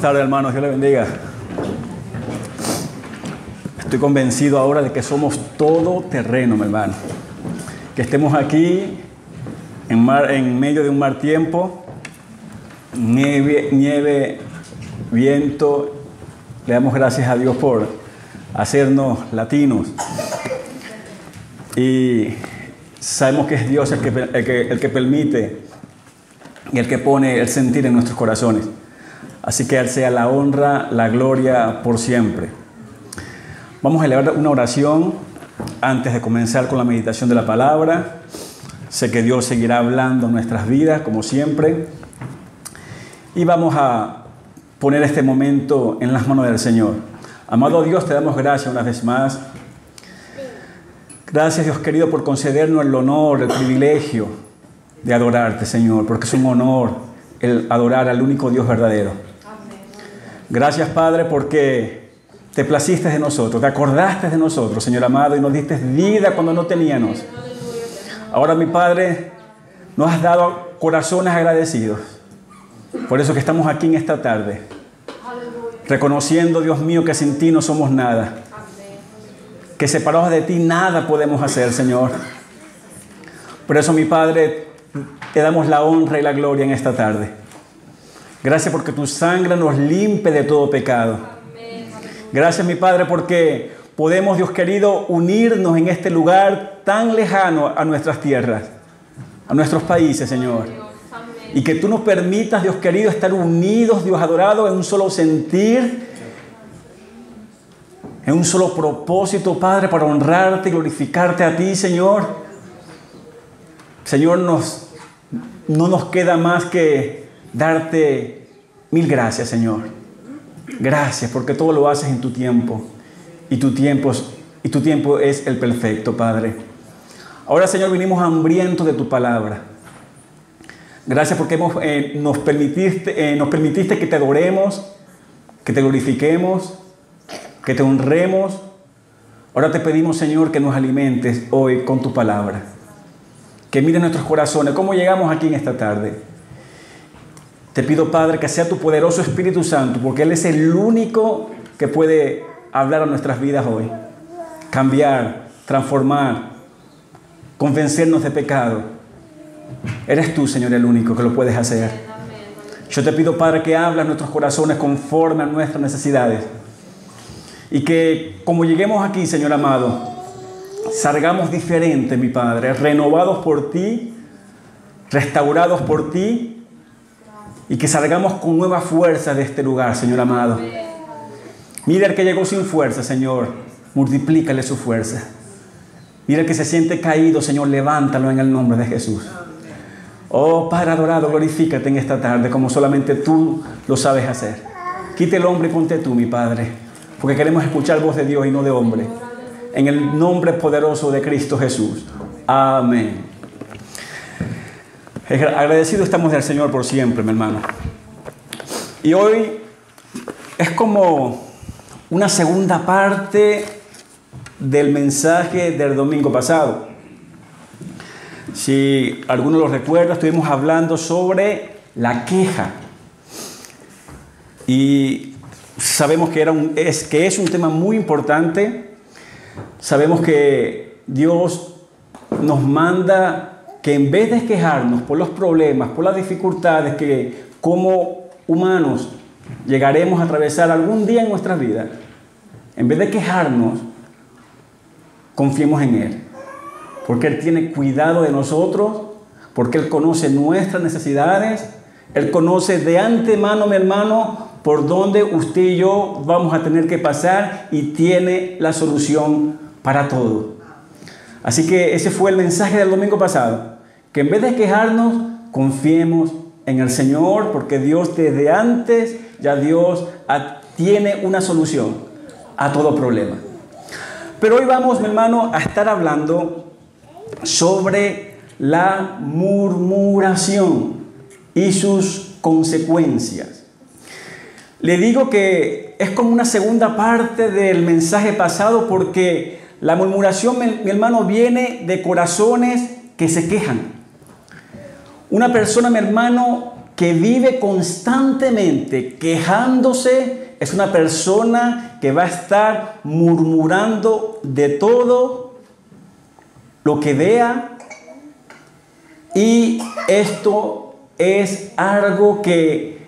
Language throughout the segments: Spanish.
Buenas tardes, hermanos. Dios les bendiga. Estoy convencido ahora de que somos todo terreno, mi hermano. Que estemos aquí en, mar, en medio de un mar tiempo, nieve, nieve, viento. Le damos gracias a Dios por hacernos latinos. Y sabemos que es Dios el que, el que, el que permite y el que pone el sentir en nuestros corazones. Así que Él sea la honra, la gloria por siempre. Vamos a elevar una oración antes de comenzar con la meditación de la palabra. Sé que Dios seguirá hablando en nuestras vidas, como siempre. Y vamos a poner este momento en las manos del Señor. Amado Dios, te damos gracias una vez más. Gracias, Dios querido, por concedernos el honor, el privilegio de adorarte, Señor, porque es un honor el adorar al único Dios verdadero. Gracias, Padre, porque te placiste de nosotros, te acordaste de nosotros, Señor amado, y nos diste vida cuando no teníamos. Ahora, mi Padre, nos has dado corazones agradecidos. Por eso que estamos aquí en esta tarde, reconociendo, Dios mío, que sin ti no somos nada. Que separados de ti nada podemos hacer, Señor. Por eso, mi Padre, te damos la honra y la gloria en esta tarde. Gracias porque tu sangre nos limpia de todo pecado. Gracias, mi Padre, porque podemos, Dios querido, unirnos en este lugar tan lejano a nuestras tierras, a nuestros países, Señor. Y que tú nos permitas, Dios querido, estar unidos, Dios adorado, en un solo sentir, en un solo propósito, Padre, para honrarte y glorificarte a ti, Señor. Señor, nos, no nos queda más que darte mil gracias, Señor. Gracias porque todo lo haces en tu tiempo y tu tiempo, es el perfecto, Padre. Ahora, Señor, vinimos hambrientos de tu palabra. Gracias porque eh, nos, permitiste, eh, nos permitiste que te adoremos, que te glorifiquemos, que te honremos. Ahora te pedimos, Señor, que nos alimentes hoy con tu palabra. Que mire nuestros corazones, cómo llegamos aquí en esta tarde. Te pido, Padre, que sea tu poderoso Espíritu Santo, porque Él es el único que puede hablar a nuestras vidas hoy. Cambiar, transformar, convencernos de pecado. Eres tú, Señor, el único que lo puedes hacer. Yo te pido, Padre, que hables nuestros corazones conforme a nuestras necesidades. Y que como lleguemos aquí, Señor amado, salgamos diferentes, mi Padre, renovados por ti, restaurados por ti y que salgamos con nueva fuerza de este lugar, Señor amado. Mira el que llegó sin fuerza, Señor, multiplícale su fuerza. Mira el que se siente caído, Señor, levántalo en el nombre de Jesús. Oh Padre adorado, glorifícate en esta tarde como solamente tú lo sabes hacer. Quite el hombre y ponte tú, mi Padre, porque queremos escuchar voz de Dios y no de hombre. En el nombre poderoso de Cristo Jesús. Amén. Agradecido estamos del Señor por siempre, mi hermano. Y hoy es como una segunda parte del mensaje del domingo pasado. Si alguno lo recuerda, estuvimos hablando sobre la queja. Y sabemos que, era un, es, que es un tema muy importante. Sabemos que Dios nos manda que en vez de quejarnos por los problemas, por las dificultades que como humanos llegaremos a atravesar algún día en nuestra vida, en vez de quejarnos, confiemos en Él. Porque Él tiene cuidado de nosotros, porque Él conoce nuestras necesidades, Él conoce de antemano, mi hermano, por dónde usted y yo vamos a tener que pasar y tiene la solución para todo. Así que ese fue el mensaje del domingo pasado, que en vez de quejarnos, confiemos en el Señor, porque Dios desde antes ya Dios tiene una solución a todo problema. Pero hoy vamos, mi hermano, a estar hablando sobre la murmuración y sus consecuencias. Le digo que es como una segunda parte del mensaje pasado porque la murmuración, mi, hermano, viene de corazones que se quejan. Una persona, mi hermano, que vive constantemente quejándose es una persona que va a estar murmurando de todo lo que vea y esto es algo que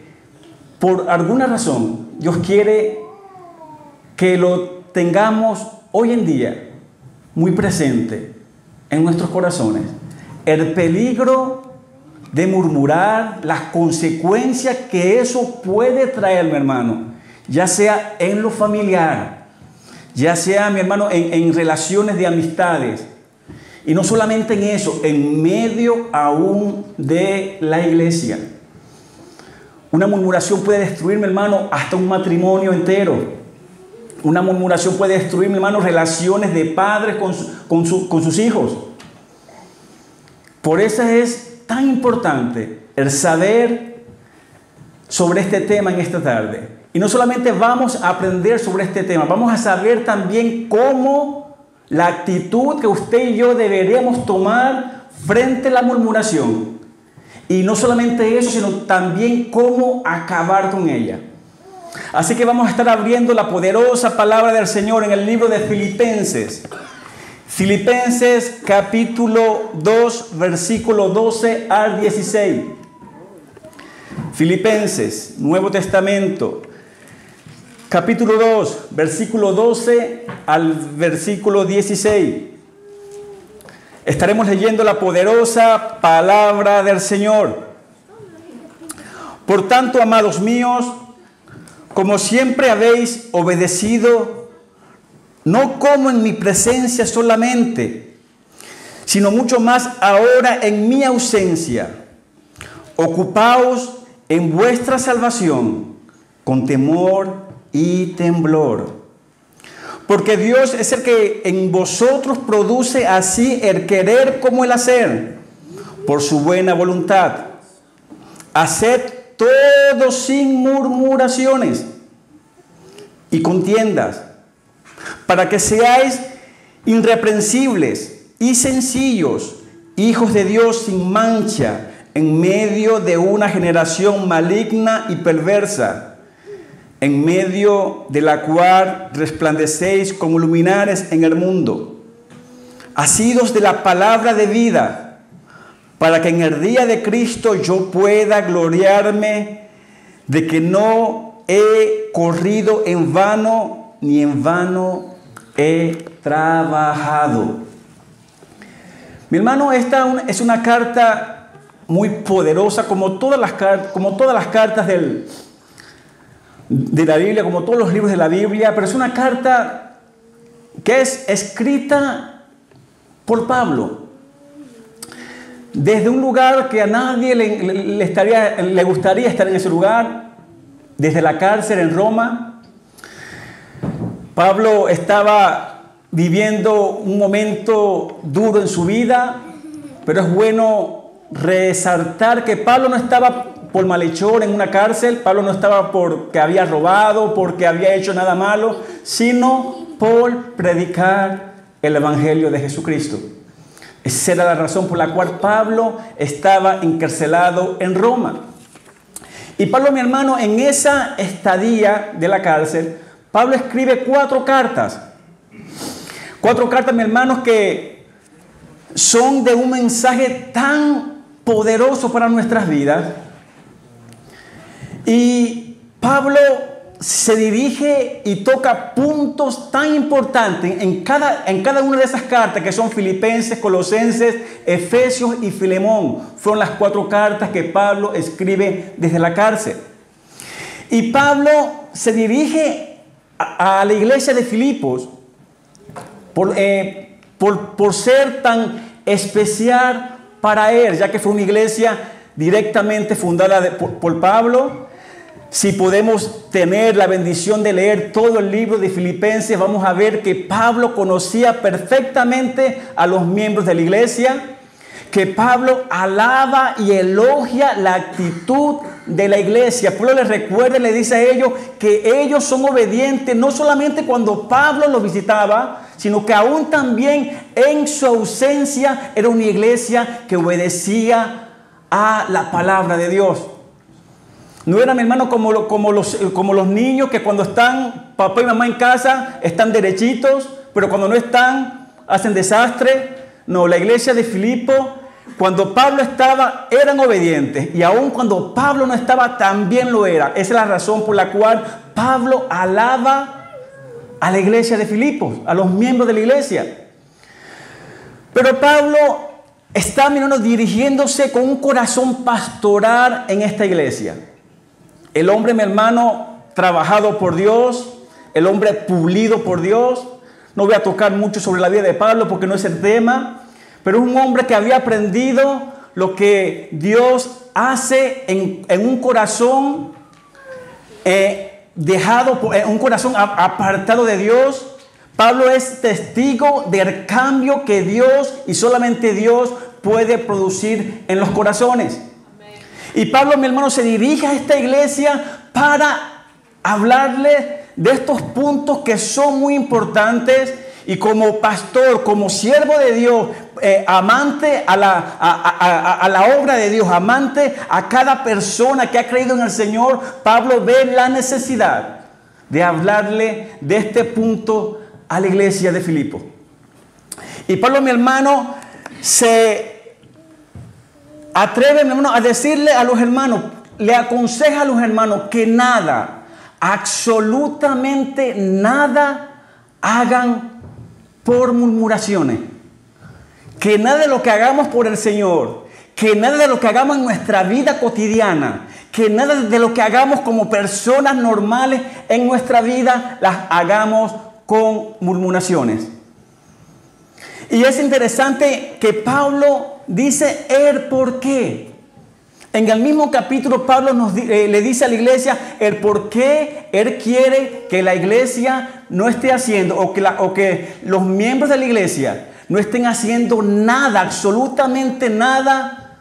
por alguna razón Dios quiere que lo tengamos hoy en día muy presente en nuestros corazones. El peligro de murmurar, las consecuencias que eso puede traer, mi hermano, ya sea en lo familiar, ya sea, mi hermano, en, relaciones de amistades, y no solamente en eso, en medio aún de la iglesia. Una murmuración puede destruir, mi hermano, hasta un matrimonio entero. Una murmuración puede destruir, mi hermano, relaciones de padres con, con, con sus hijos. Por eso es tan importante el saber sobre este tema en esta tarde. Y no solamente vamos a aprender sobre este tema, vamos a saber también cómo la actitud que usted y yo deberíamos tomar frente a la murmuración. Y no solamente eso, sino también cómo acabar con ella. Así que vamos a estar abriendo la poderosa palabra del Señor en el libro de Filipenses. Filipenses capítulo 2, versículo 12 al 16. Filipenses, Nuevo Testamento, capítulo 2, versículo 12 al versículo 16. Estaremos leyendo la poderosa palabra del Señor. Por tanto, amados míos, como siempre habéis obedecido, no como en mi presencia solamente, sino mucho más ahora en mi ausencia, ocupaos en vuestra salvación con temor y temblor. Porque Dios es el que en vosotros produce así el querer como el hacer, por su buena voluntad. Haced todo sin murmuraciones y contiendas, para que seáis irreprensibles y sencillos, hijos de Dios sin mancha, en medio de una generación maligna y perversa en medio de la cual resplandecéis como luminares en el mundo, asidos de la palabra de vida, para que en el día de Cristo yo pueda gloriarme de que no he corrido en vano, ni en vano he trabajado. Mi hermano, esta es una carta muy poderosa, como todas las, como todas las cartas de la Biblia, como todos los libros de la Biblia, pero es una carta que es escrita por Pablo. Desde un lugar que a nadie le, gustaría estar en ese lugar, desde la cárcel en Roma. Pablo estaba viviendo un momento duro en su vida, pero es bueno resaltar que Pablo no estaba por malhechor en una cárcel. Pablo no estaba porque había robado, porque había hecho nada malo, sino por predicar el Evangelio de Jesucristo. Esa era la razón por la cual Pablo estaba encarcelado en Roma. Y Pablo, mi hermano, en esa estadía de la cárcel, Pablo escribe cuatro cartas. Cuatro cartas, mi hermano, que son de un mensaje tan poderoso para nuestras vidas y Pablo se dirige y toca puntos tan importantes en cada, en cada una de esas cartas que son Filipenses, Colosenses, Efesios y Filemón. Fueron las cuatro cartas que Pablo escribe desde la cárcel. Y Pablo se dirige a, la iglesia de Filipos por, eh, por, ser tan especial para él, ya que fue una iglesia directamente fundada por Pablo si podemos tener la bendición de leer todo el libro de Filipenses, vamos a ver que Pablo conocía perfectamente a los miembros de la iglesia, que Pablo alaba y elogia la actitud de la iglesia. Pablo les recuerda y le dice a ellos que ellos son obedientes no solamente cuando Pablo los visitaba, sino que aún también en su ausencia era una iglesia que obedecía a la palabra de Dios. No eran, mi hermano, como, como, los, como los niños que cuando están papá y mamá en casa están derechitos, pero cuando no están hacen desastre. No, la iglesia de Filipo, cuando Pablo estaba, eran obedientes. Y aun cuando Pablo no estaba, también lo era. Esa es la razón por la cual Pablo alaba a la iglesia de Filipos, a los miembros de la iglesia. Pero Pablo está, mirando, dirigiéndose con un corazón pastoral en esta iglesia. El hombre, mi hermano, trabajado por Dios, el hombre pulido por Dios. No voy a tocar mucho sobre la vida de Pablo porque no es el tema, pero un hombre que había aprendido lo que Dios hace en, un corazón eh, dejado, en un corazón apartado de Dios. Pablo es testigo del cambio que Dios y solamente Dios puede producir en los corazones. Y Pablo, mi hermano, se dirige a esta iglesia para hablarle de estos puntos que son muy importantes y como pastor, como siervo de Dios, eh, amante a la, a, la, obra de Dios, amante a cada persona que ha creído en el Señor, Pablo ve la necesidad de hablarle de este punto a la iglesia de Filipo. Y Pablo, mi hermano, se Hermano, a decirle a los hermanos, le aconseja a los hermanos que nada, absolutamente nada hagan por murmuraciones. Que nada de lo que hagamos por el Señor, que nada de lo que hagamos en nuestra vida cotidiana, que nada de lo que hagamos como personas normales en nuestra vida las hagamos con murmuraciones. Y es interesante que Pablo dice el por qué. En el mismo capítulo Pablo nos, eh, le dice a la iglesia el por qué él quiere que la iglesia no esté haciendo o que, o que los miembros de la iglesia no estén haciendo nada, absolutamente nada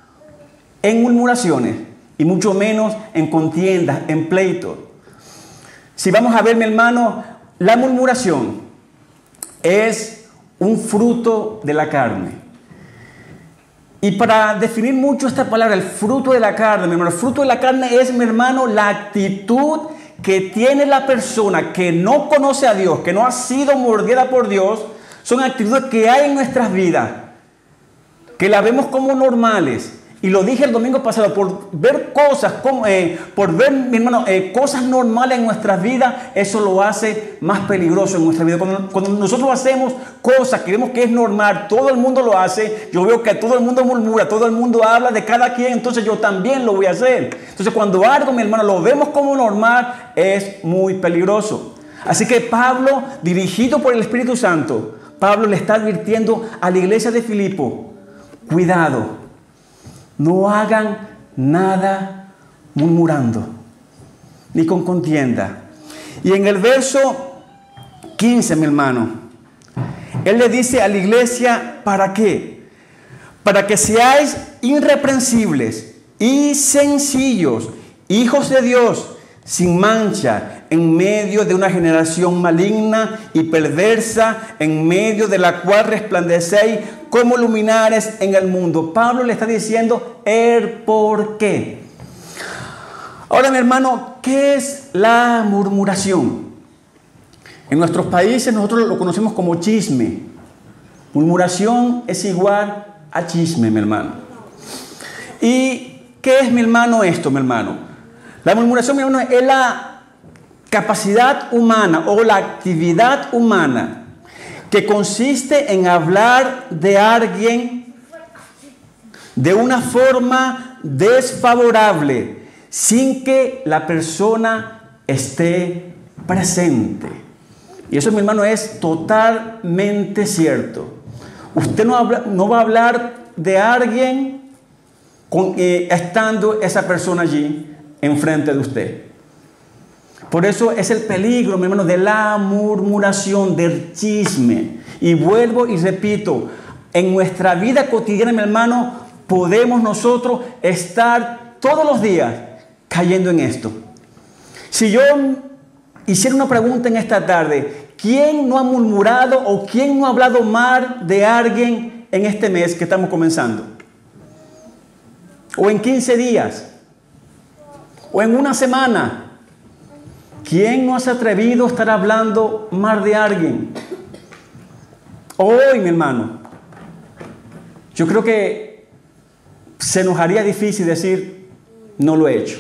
en murmuraciones y mucho menos en contiendas, en pleitos. Si vamos a ver, mi hermano, la murmuración es un fruto de la carne. Y para definir mucho esta palabra, el fruto de la carne, mi hermano, el fruto de la carne es, mi hermano, la actitud que tiene la persona que no conoce a Dios, que no ha sido mordida por Dios, son actitudes que hay en nuestras vidas, que la vemos como normales, y lo dije el domingo pasado, por ver cosas, como, eh, por ver, mi hermano, eh, cosas normales en nuestras vidas, eso lo hace más peligroso en nuestra vida. Cuando, nosotros hacemos cosas que vemos que es normal, todo el mundo lo hace, yo veo que todo el mundo murmura, todo el mundo habla de cada quien, entonces yo también lo voy a hacer. Entonces cuando algo, mi hermano, lo vemos como normal, es muy peligroso. Así que Pablo, dirigido por el Espíritu Santo, Pablo le está advirtiendo a la iglesia de Filipo, cuidado no hagan nada murmurando, ni con contienda. Y en el verso 15, mi hermano, él le dice a la iglesia, ¿para qué? Para que seáis irreprensibles y sencillos, hijos de Dios, sin mancha, en medio de una generación maligna y perversa, en medio de la cual resplandecéis como luminares en el mundo. Pablo le está diciendo el por qué. Ahora, mi hermano, ¿qué es la murmuración? En nuestros países nosotros lo conocemos como chisme. Murmuración es igual a chisme, mi hermano. ¿Y qué es, mi hermano, esto, mi hermano? La murmuración, mi hermano, es la capacidad humana o la actividad humana que consiste en hablar de alguien de una forma desfavorable sin que la persona esté presente. Y eso, mi hermano, es totalmente cierto. Usted no, va a hablar de alguien con, eh, estando esa persona allí enfrente de usted. Por eso es el peligro, mi hermano, de la murmuración, del chisme. Y vuelvo y repito, en nuestra vida cotidiana, mi hermano, podemos nosotros estar todos los días cayendo en esto. Si yo hiciera una pregunta en esta tarde, ¿quién no ha murmurado o quién no ha hablado mal de alguien en este mes que estamos comenzando? O en 15 días. o en una semana. ¿Quién no se ha atrevido a estar hablando mal de alguien? Hoy, mi hermano, yo creo que se nos haría difícil decir, no lo he hecho.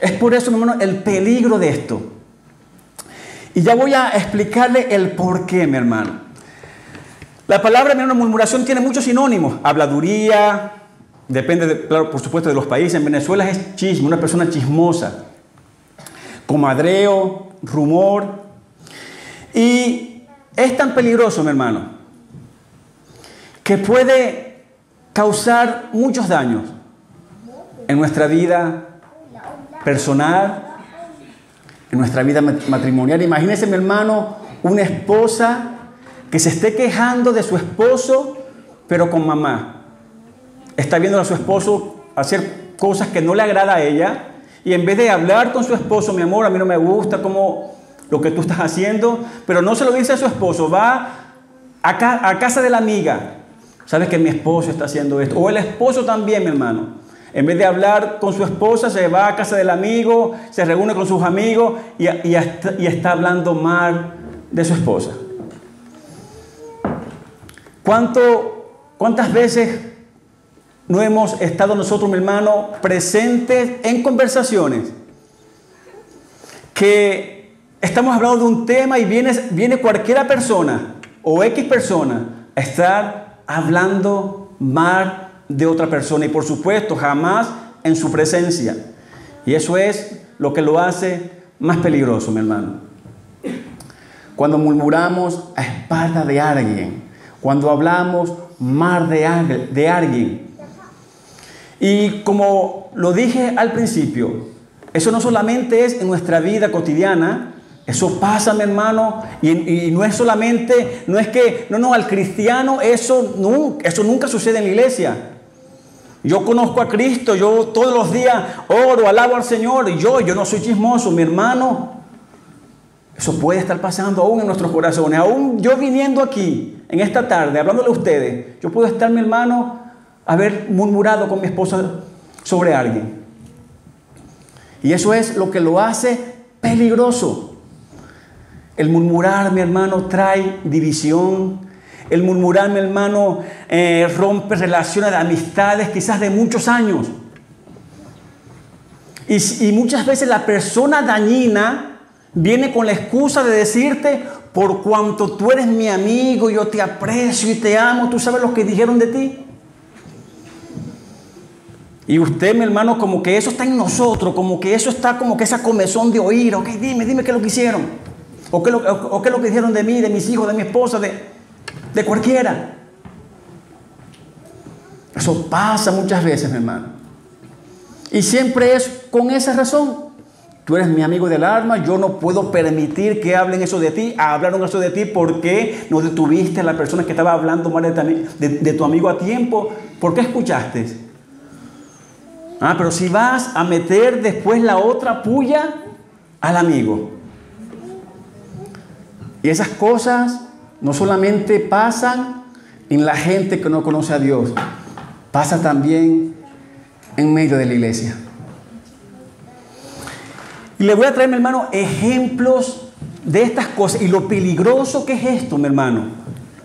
Es por eso, mi hermano, el peligro de esto. Y ya voy a explicarle el por qué, mi hermano. La palabra, mi hermano, murmuración tiene muchos sinónimos. Habladuría, depende, claro, por supuesto, de los países. En Venezuela es chisme, una persona chismosa. Comadreo, rumor. Y es tan peligroso, mi hermano, que puede causar muchos daños en nuestra vida personal, en nuestra vida matrimonial. Imagínese, mi hermano, una esposa que se esté quejando de su esposo, pero con mamá. Está viendo a su esposo hacer cosas que no le agrada a ella y en vez de hablar con su esposo, mi amor, a mí no me gusta como lo que tú estás haciendo, pero no se lo dice a su esposo, va a, casa de la amiga. Sabes que mi esposo está haciendo esto. O el esposo también, mi hermano. En vez de hablar con su esposa, se va a casa del amigo, se reúne con sus amigos y, y, está, hablando mal de su esposa. ¿Cuánto, ¿Cuántas veces no hemos estado nosotros, mi hermano, presentes en conversaciones que estamos hablando de un tema y viene, viene cualquiera persona o X persona a estar hablando mal de otra persona y por supuesto jamás en su presencia. Y eso es lo que lo hace más peligroso, mi hermano. Cuando murmuramos a espalda de alguien, cuando hablamos mal de, de alguien. Y como lo dije al principio, eso no solamente es en nuestra vida cotidiana, eso pasa, mi hermano, y, no es solamente, no es que, no, no, al cristiano eso, eso nunca sucede en la iglesia. Yo conozco a Cristo, yo todos los días oro, alabo al Señor, y yo, yo no soy chismoso, mi hermano. Eso puede estar pasando aún en nuestros corazones. Aún yo viniendo aquí, en esta tarde, hablándole a ustedes, yo puedo estar, mi hermano, haber murmurado con mi esposa sobre alguien. Y eso es lo que lo hace peligroso. El murmurar, mi hermano, trae división, el murmurar, mi hermano, eh, rompe relaciones de amistades quizás de muchos años. Y, y muchas veces la persona dañina viene con la excusa de decirte, por cuanto tú eres mi amigo, yo te aprecio y te amo, tú sabes lo que dijeron de ti. Y usted, mi hermano, como que eso está en nosotros, como que eso está como que esa comezón de oír, ok, dime, dime qué es lo que hicieron. O qué, lo, o qué es lo que dijeron de mí, de mis hijos, de mi esposa, de de cualquiera. Eso pasa muchas veces, mi hermano. Y siempre es con esa razón. Tú eres mi amigo del alma, yo no puedo permitir que hablen eso de ti. Hablaron eso de ti porque no detuviste a la persona que estaba hablando mal de tu amigo a tiempo. ¿Por qué escuchaste? Ah, pero si vas a meter después la otra puya al amigo. Y esas cosas no solamente pasan en la gente que no conoce a Dios, pasa también en medio de la iglesia. Y le voy a traer, mi hermano, ejemplos de estas cosas y lo peligroso que es esto, mi hermano.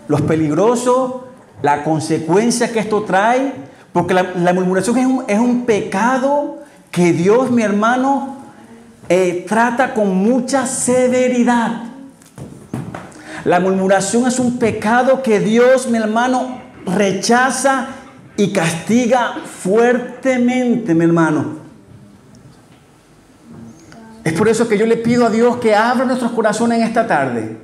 Lo peligroso, la consecuencia que esto trae, porque la, murmuración es un, pecado que Dios, mi hermano, eh, trata con mucha severidad. La murmuración es un pecado que Dios, mi hermano, rechaza y castiga fuertemente, mi hermano. Es por eso que yo le pido a Dios que abra nuestros corazones en esta tarde,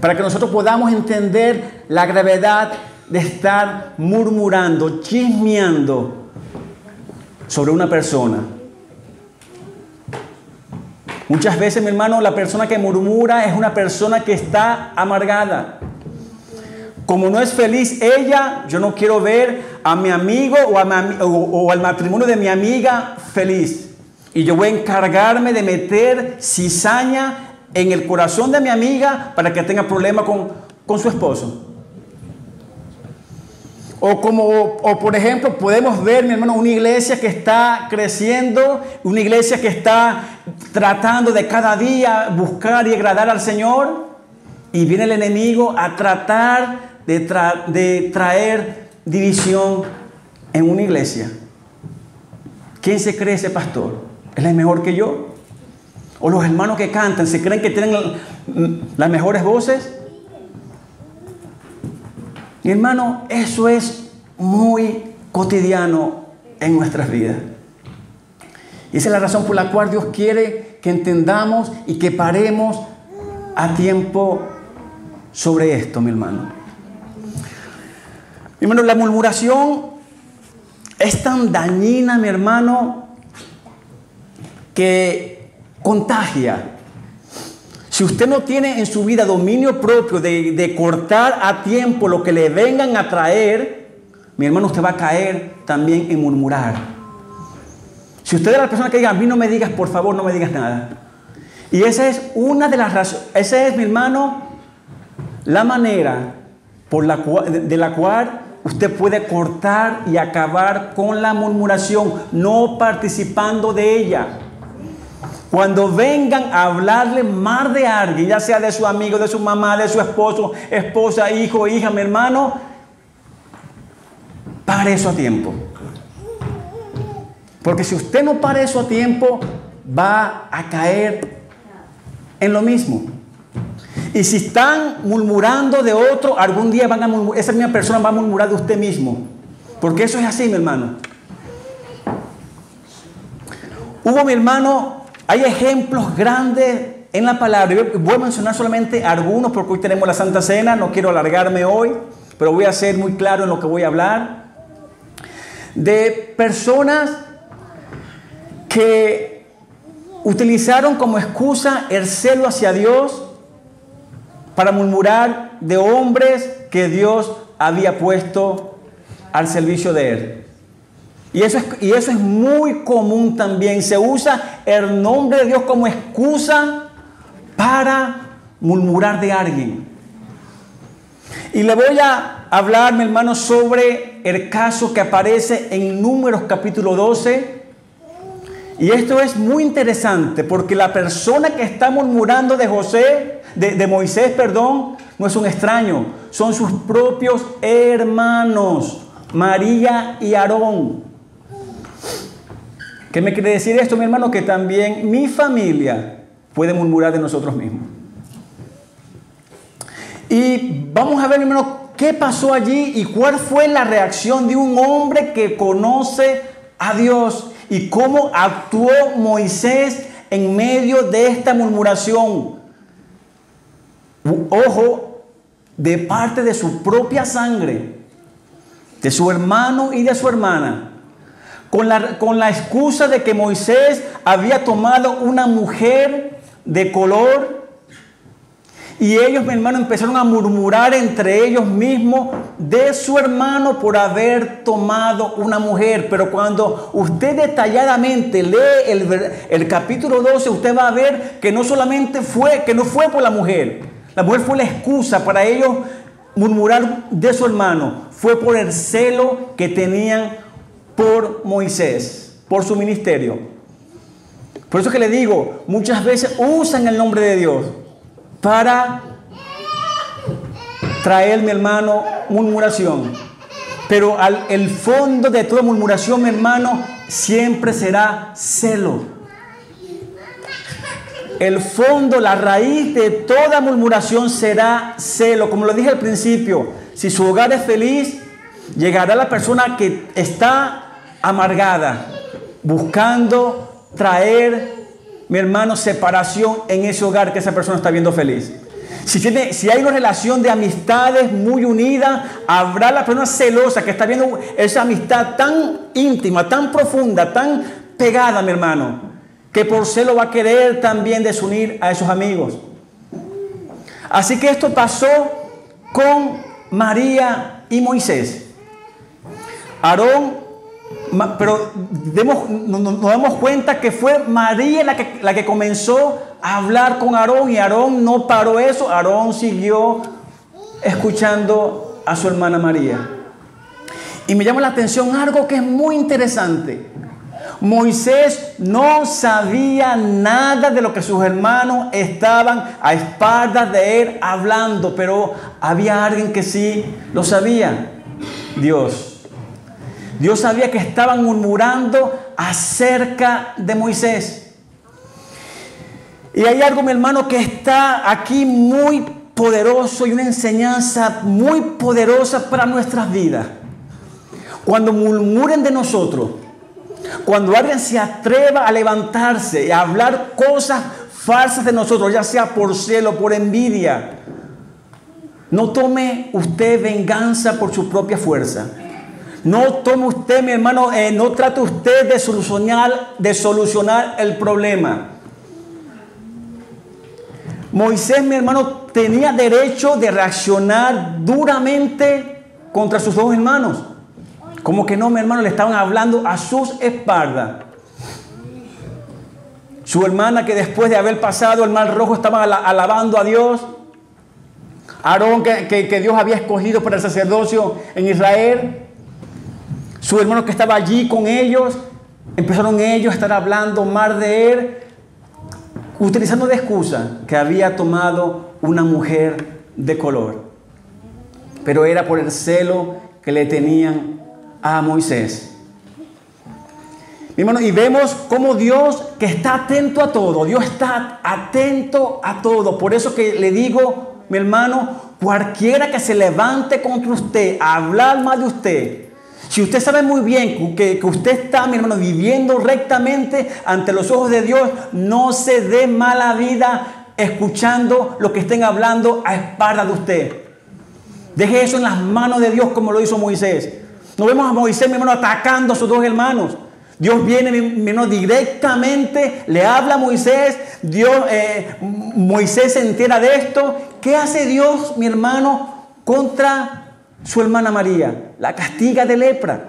para que nosotros podamos entender la gravedad de estar murmurando, chismeando sobre una persona. Muchas veces, mi hermano, la persona que murmura es una persona que está amargada. Como no es feliz ella, yo no quiero ver a mi amigo o, al matrimonio de mi amiga feliz. Y yo voy a encargarme de meter cizaña en el corazón de mi amiga para que tenga problema con, con su esposo. O como, o por ejemplo, podemos ver, mi hermano, una iglesia que está creciendo, una iglesia que está tratando de cada día buscar y agradar al Señor, y viene el enemigo a tratar de, de traer división en una iglesia. ¿Quién se cree ese pastor? ¿Él es mejor que yo? ¿O los hermanos que cantan se creen que tienen las mejores voces? Mi hermano, eso es muy cotidiano en nuestras vidas. Y esa es la razón por la cual Dios quiere que entendamos y que paremos a tiempo sobre esto, mi hermano. Mi hermano, la murmuración es tan dañina, mi hermano, que contagia. Si usted no tiene en su vida dominio propio de, cortar a tiempo lo que le vengan a traer, mi hermano, usted va a caer también en murmurar. Si usted es la persona que diga, a mí no me digas, por favor, no me digas nada. Y esa es una de las razones, esa es, mi hermano, la manera por la de la cual usted puede cortar y acabar con la murmuración, no participando de ella. Cuando vengan a hablarle más de alguien, ya sea de su amigo, de su mamá, de su esposo, esposa, hijo, hija, mi hermano, pare eso a tiempo. Porque si usted no para eso a tiempo, va a caer en lo mismo. Y si están murmurando de otro, algún día van a murmurar, esa misma persona va a murmurar de usted mismo. Porque eso es así, mi hermano. Hubo, mi hermano, hay ejemplos grandes en la palabra. voy a mencionar solamente algunos porque hoy tenemos la Santa Cena, no quiero alargarme hoy, pero voy a ser muy claro en lo que voy a hablar. De personas que utilizaron como excusa el celo hacia Dios para murmurar de hombres que Dios había puesto al servicio de Él. Y eso, es, y eso es muy común también. Se usa el nombre de Dios como excusa para murmurar de alguien. Y le voy a hablar, mi hermano, sobre el caso que aparece en Números capítulo 12. Y esto es muy interesante porque la persona que está murmurando de José, de, de Moisés, perdón, no es un extraño, son sus propios hermanos, María y Aarón. ¿Qué me quiere decir esto, mi hermano? Que también mi familia puede murmurar de nosotros mismos. Y vamos a ver, hermano, qué pasó allí y cuál fue la reacción de un hombre que conoce a Dios y cómo actuó Moisés en medio de esta murmuración. Ojo, de parte de su propia sangre, de su hermano y de su hermana con la, con la excusa de que Moisés había tomado una mujer de color y ellos, mi hermano, empezaron a murmurar entre ellos mismos de su hermano por haber tomado una mujer. Pero cuando usted detalladamente lee el, el, capítulo 12, usted va a ver que no solamente fue, que no fue por la mujer. La mujer fue la excusa para ellos murmurar de su hermano. Fue por el celo que tenían por Moisés, por su ministerio. Por eso que le digo, muchas veces usan el nombre de Dios para traer, mi hermano, murmuración. Pero al, el fondo de toda murmuración, mi hermano, siempre será celo. El fondo, la raíz de toda murmuración será celo. Como lo dije al principio, si su hogar es feliz, llegará la persona que está amargada, buscando traer, mi hermano, separación en ese hogar que esa persona está viendo feliz. Si, tiene, si hay una relación de amistades muy unida, habrá la persona celosa que está viendo esa amistad tan íntima, tan profunda, tan pegada, mi hermano, que por celo va a querer también desunir a esos amigos. Así que esto pasó con María y Moisés. Aarón pero nos, damos cuenta que fue María la que, la que comenzó a hablar con Aarón y Aarón no paró eso, Aarón siguió escuchando a su hermana María. Y me llama la atención algo que es muy interesante. Moisés no sabía nada de lo que sus hermanos estaban a espaldas de él hablando, pero había alguien que sí lo sabía, Dios. Dios sabía que estaban murmurando acerca de Moisés. Y hay algo, mi hermano, que está aquí muy poderoso y una enseñanza muy poderosa para nuestras vidas. Cuando murmuren de nosotros, cuando alguien se atreva a levantarse y a hablar cosas falsas de nosotros, ya sea por celo, por envidia, no tome usted venganza por su propia fuerza. No tome usted, mi hermano, eh, no trate usted de solucionar, de solucionar el problema. Moisés, mi hermano, tenía derecho de reaccionar duramente contra sus dos hermanos. Como que no, mi hermano, le estaban hablando a sus espaldas. Su hermana que después de haber pasado el mar rojo estaba alabando a Dios. Aarón que, que, Dios había escogido para el sacerdocio en Israel. Su hermano que estaba allí con ellos. Empezaron ellos a estar hablando mal de él. Utilizando de excusa que había tomado una mujer de color. Pero era por el celo que le tenían a Moisés. Mi hermano, y vemos como Dios que está atento a todo, Dios está atento a todo. Por eso que le digo, mi hermano, cualquiera que se levante contra usted a hablar mal de usted, si usted sabe muy bien que, usted está, mi hermano, viviendo rectamente ante los ojos de Dios, no se dé mala vida escuchando lo que estén hablando a espaldas de usted. Deje eso en las manos de Dios como lo hizo Moisés. No vemos a Moisés, mi hermano, atacando a sus dos hermanos. Dios viene, mi hermano, directamente, le habla a Moisés. Dios, eh, Moisés se entera de esto. ¿Qué hace Dios, mi hermano, contra su hermana María? La castiga de lepra.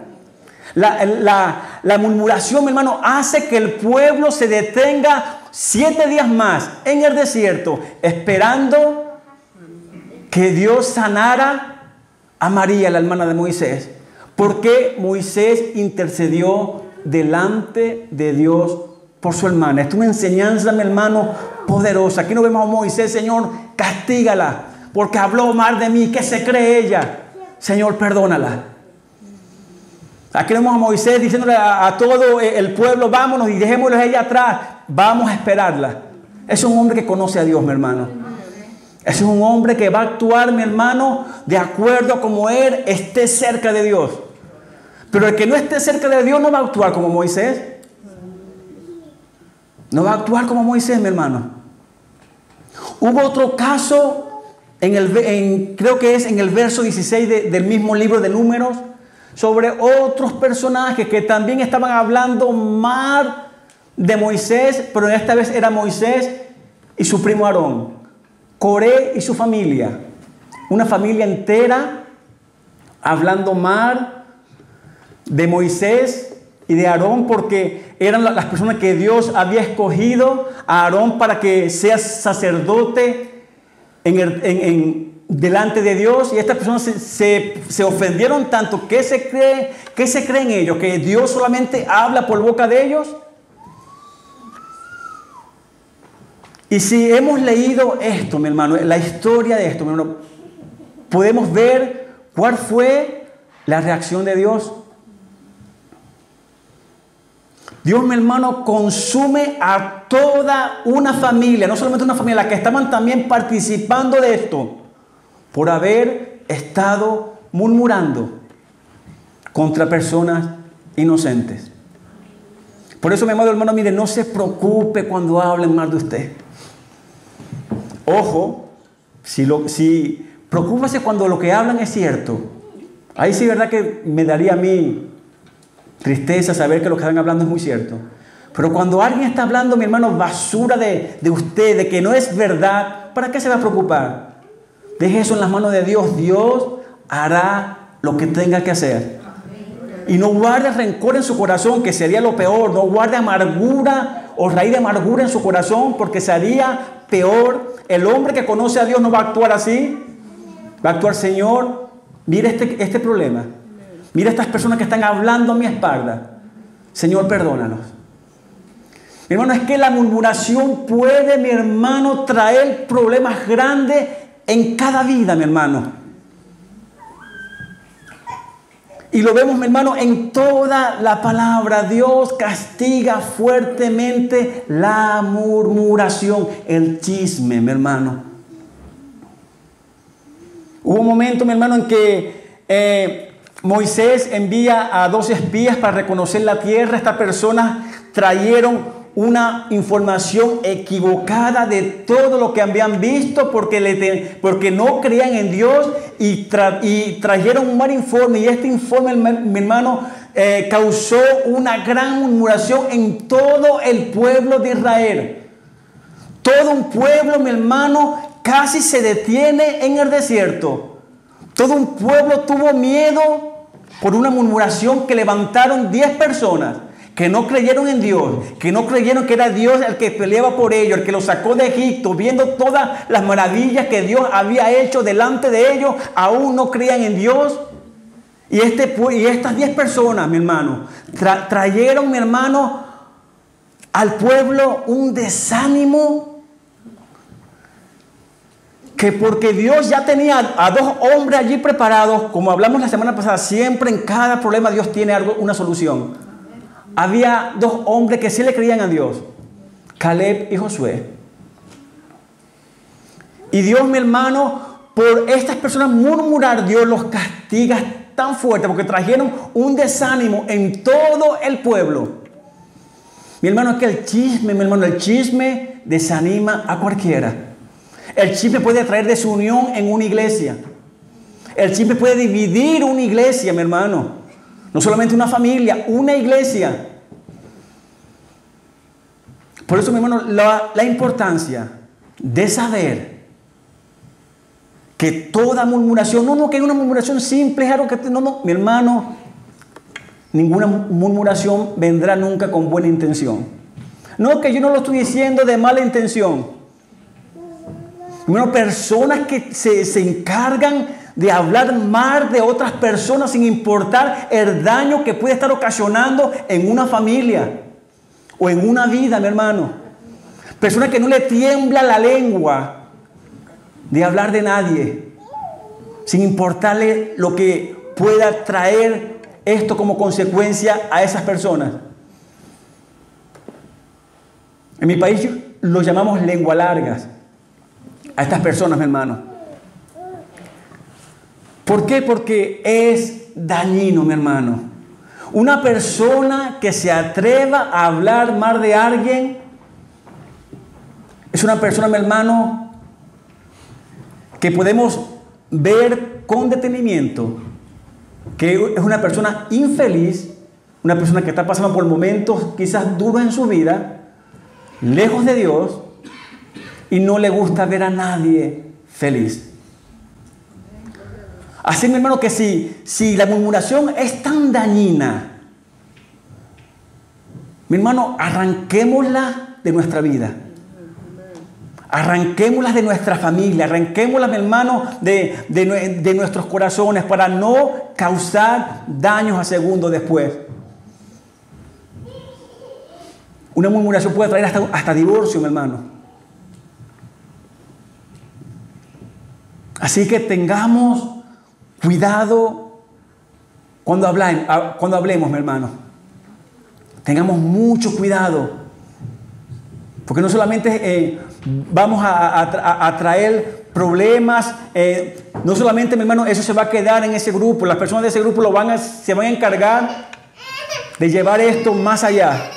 La, murmuración, mi hermano, hace que el pueblo se detenga siete días más en el desierto, esperando que Dios sanara a María, la hermana de Moisés. Porque Moisés intercedió delante de Dios por su hermana. Esto es una enseñanza, mi hermano, poderosa. Aquí no vemos a Moisés, Señor, castígala, porque habló mal de mí. ¿Qué se cree ella? Señor, perdónala. Aquí vemos a Moisés diciéndole a, todo el pueblo, vámonos y dejémosle a ella atrás. Vamos a esperarla. Es un hombre que conoce a Dios, mi hermano. Es un hombre que va a actuar, mi hermano, de acuerdo a como él esté cerca de Dios. Pero el que no esté cerca de Dios no va a actuar como Moisés. No va a actuar como Moisés, mi hermano. Hubo otro caso, en el, creo que es en el verso 16 del mismo libro de números, sobre otros personajes que también estaban hablando mal de Moisés, pero esta vez era Moisés y su primo Aarón, Coré y su familia, una familia entera hablando mal de Moisés y de Aarón porque eran las personas que Dios había escogido a Aarón para que sea sacerdote en, delante de Dios y estas personas se, ofendieron tanto que se cree que se creen ellos que Dios solamente habla por boca de ellos y si hemos leído esto mi hermano la historia de esto mi hermano podemos ver cuál fue la reacción de Dios Dios, mi hermano, consume a toda una familia, no solamente una familia, las que estaban también participando de esto, por haber estado murmurando contra personas inocentes. Por eso, mi amado hermano, mire, no se preocupe cuando hablen mal de usted. Ojo, si, lo, si preocúpese cuando lo que hablan es cierto. Ahí sí, verdad que me daría a mí tristeza saber que lo que están hablando es muy cierto. Pero cuando alguien está hablando, mi hermano, basura de, de usted, de que no es verdad, ¿para qué se va a preocupar? Deje eso en las manos de Dios. Dios hará lo que tenga que hacer. Y no guarde rencor en su corazón, que sería lo peor. No guarde amargura o raíz de amargura en su corazón, porque sería peor. El hombre que conoce a Dios no va a actuar así. Va a actuar, Señor, mire este, este problema. Mira estas personas que están hablando a mi espalda. Señor, perdónalos. Mi hermano, es que la murmuración puede, mi hermano, traer problemas grandes en cada vida, mi hermano. Y lo vemos, mi hermano, en toda la palabra. Dios castiga fuertemente la murmuración, el chisme, mi hermano. Hubo un momento, mi hermano, en que eh, Moisés envía a dos espías para reconocer la tierra. Estas personas trajeron una información equivocada de todo lo que habían visto porque, no creían en Dios y, y, trajeron un mal informe y este informe, mi hermano, eh, causó una gran murmuración en todo el pueblo de Israel. Todo un pueblo, mi hermano, casi se detiene en el desierto. Todo un pueblo tuvo miedo por una murmuración que levantaron 10 personas que no creyeron en Dios, que no creyeron que era Dios el que peleaba por ellos, el que los sacó de Egipto, viendo todas las maravillas que Dios había hecho delante de ellos, aún no creían en Dios. Y, este, y estas diez personas, mi hermano, trajeron, mi hermano, al pueblo un desánimo que porque Dios ya tenía a dos hombres allí preparados, como hablamos la semana pasada, siempre en cada problema Dios tiene algo, una solución había dos hombres que sí le creían a Dios, Caleb y Josué. Y Dios, mi hermano, por estas personas murmurar, Dios los castiga tan fuerte porque trajeron un desánimo en todo el pueblo. Mi hermano, es que el chisme, mi hermano, el chisme desanima a cualquiera. El chisme puede traer desunión en una iglesia. El chisme puede dividir una iglesia, mi hermano. No solamente una familia, una iglesia. Por eso, mi hermano, la, importancia de saber que toda murmuración, no, no, que una murmuración simple es algo que, no, no, mi hermano, ninguna murmuración vendrá nunca con buena intención. No, que yo no lo estoy diciendo de mala intención. Bueno, personas que se, se encargan de hablar mal de otras personas sin importar el daño que puede estar ocasionando en una familia o en una vida, mi hermano. Persona que no le tiembla la lengua de hablar de nadie, sin importarle lo que pueda traer esto como consecuencia a esas personas. En mi país lo llamamos lengua largas a estas personas, mi hermano. ¿Por qué? Porque es dañino, mi hermano. Una persona que se atreva a hablar mal de alguien es una persona, mi hermano, que podemos ver con detenimiento que es una persona infeliz, una persona que está pasando por momentos quizás duros en su vida, lejos de Dios, y no le gusta ver a nadie feliz. Así, mi hermano, que si, si la murmuración es tan dañina, mi hermano, arranquémosla de nuestra vida. Arranquémosla de nuestra familia, arranquémosla, mi hermano, de, de, nuestros corazones para no causar daños a segundo después. Una murmuración puede traer hasta, hasta divorcio, mi hermano. Así que tengamos Cuidado cuando, ah, cuando hablemos, mi hermano. Tengamos mucho cuidado. Porque no solamente eh, vamos a, traer problemas, eh, no solamente, mi hermano, eso se va a quedar en ese grupo. Las personas de ese grupo se van a encargar de llevar esto más allá.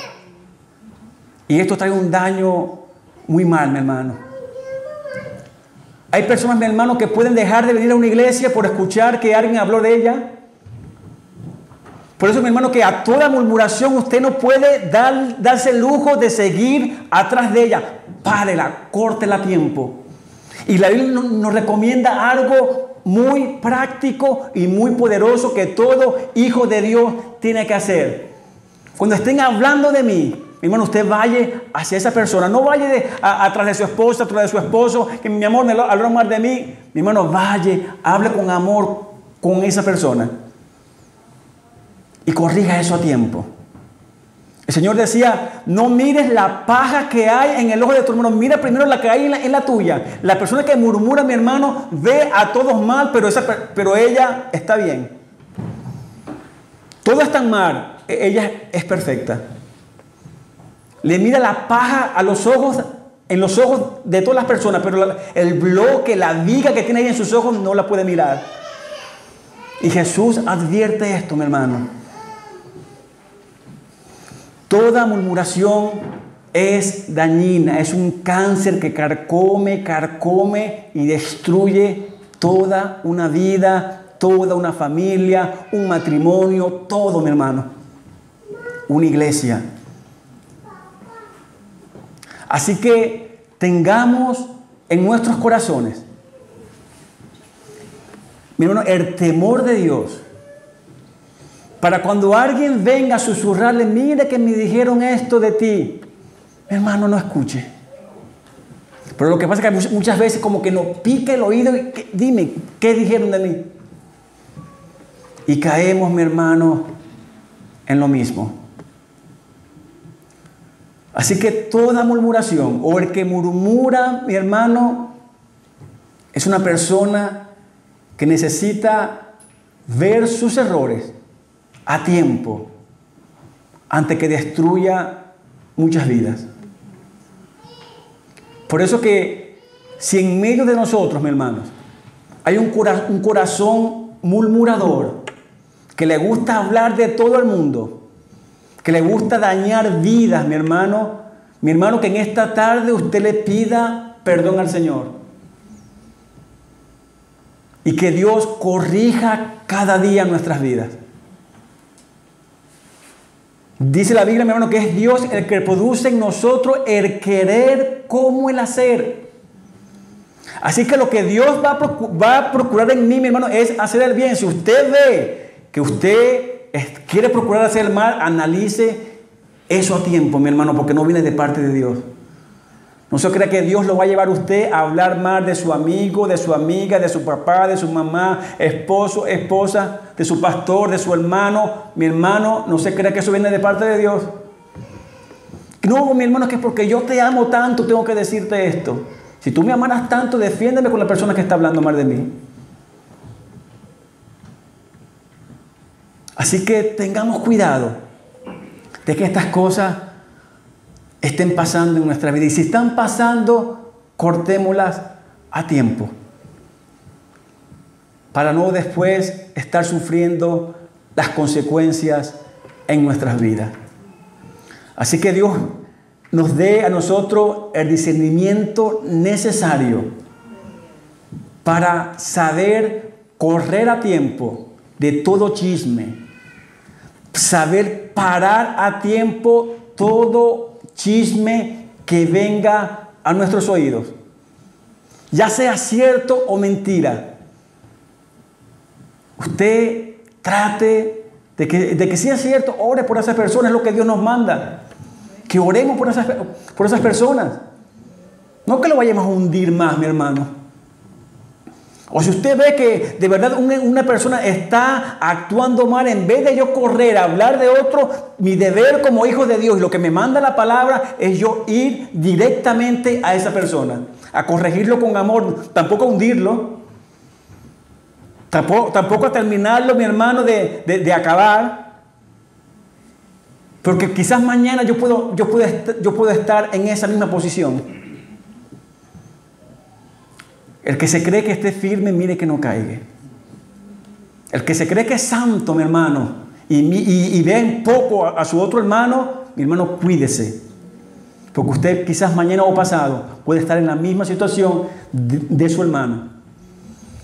Y esto trae un daño muy mal, mi hermano. Hay personas, mi hermano, que pueden dejar de venir a una iglesia por escuchar que alguien habló de ella. Por eso, mi hermano, que a toda murmuración usted no puede dar, darse el lujo de seguir atrás de ella. Párela, córtela a tiempo. Y la Biblia nos recomienda algo muy práctico y muy poderoso que todo hijo de Dios tiene que hacer. Cuando estén hablando de mí, mi hermano, usted vaya hacia esa persona. No vaya atrás de su esposa, atrás de su esposo, que mi amor me habló mal de mí. Mi hermano, vaya, hable con amor con esa persona. y corrija eso a tiempo. El Señor decía, no mires la paja que hay en el ojo de tu hermano, mira primero la que hay en la, tuya. La persona que murmura, mi hermano, ve a todos mal, pero, esa, pero ella está bien. Todo está mal, e, ella es perfecta. Le mira la paja a los ojos, en los ojos de todas las personas, pero el bloque, la viga que tiene ahí en sus ojos no la puede mirar. Y Jesús advierte esto, mi hermano. Toda murmuración es dañina, es un cáncer que carcome, carcome y destruye toda una vida, toda una familia, un matrimonio, todo mi hermano, una iglesia. Así que tengamos en nuestros corazones, mi hermano, el temor de Dios para cuando alguien venga a susurrarle, mire que me dijeron esto de ti, mi hermano no escuche. Pero lo que pasa es que muchas veces como que nos pica el oído y dime, ¿qué dijeron de mí? Y caemos, mi hermano, en lo mismo. Así que toda murmuración o el que murmura, mi hermano, es una persona que necesita ver sus errores a tiempo antes que destruya muchas vidas. Por eso que si en medio de nosotros, mi hermanos, hay un, un corazón murmurador que le gusta hablar de todo el mundo, que le gusta dañar vidas, mi hermano, mi hermano, que en esta tarde usted le pida perdón al Señor. Y que Dios corrija cada día nuestras vidas. Dice la Biblia, mi hermano, que es Dios el que produce en nosotros el querer como el hacer. Así que lo que Dios va a, procurar en mí, mi hermano, es hacer el bien. Si usted ve que usted quiere procurar hacer el mal, analice eso a tiempo, mi hermano, porque no viene de parte de Dios. No se crea que Dios lo va a llevar a usted a hablar mal de su amigo, de su amiga, de su papá, de su mamá, esposo, esposa, de su pastor, de su hermano. Mi hermano, no se crea que eso viene de parte de Dios. No, mi hermano, es que porque yo te amo tanto tengo que decirte esto. Si tú me amaras tanto, defiéndeme con la persona que está hablando mal de mí. Así que tengamos cuidado de que estas cosas estén pasando en nuestra vida. Y si están pasando, cortémoslas a tiempo. Para no después estar sufriendo las consecuencias en nuestras vidas. Así que Dios nos dé a nosotros el discernimiento necesario para saber correr a tiempo de todo chisme, saber parar a tiempo todo chisme que venga a nuestros oídos, ya sea cierto o mentira. Usted trate de que, de que sea cierto, ore por esas personas, es lo que Dios nos manda. Que oremos por esas, por esas personas. No que lo vayamos a hundir más, mi hermano. O si usted ve que de verdad una, persona está actuando mal, en vez de yo correr a hablar de otro, mi deber como hijo de Dios y lo que me manda la palabra es yo ir directamente a esa persona, a corregirlo con amor, tampoco a hundirlo, tampoco, a terminarlo, mi hermano, de, acabar. Porque quizás mañana yo, puedo, yo puedo estar en esa misma posición. El que se cree que esté firme, mire que no caiga. El que se cree que es santo, mi hermano, y, ve en poco a, su otro hermano, mi hermano, cuídese. Porque usted quizás mañana o pasado puede estar en la misma situación de su hermano.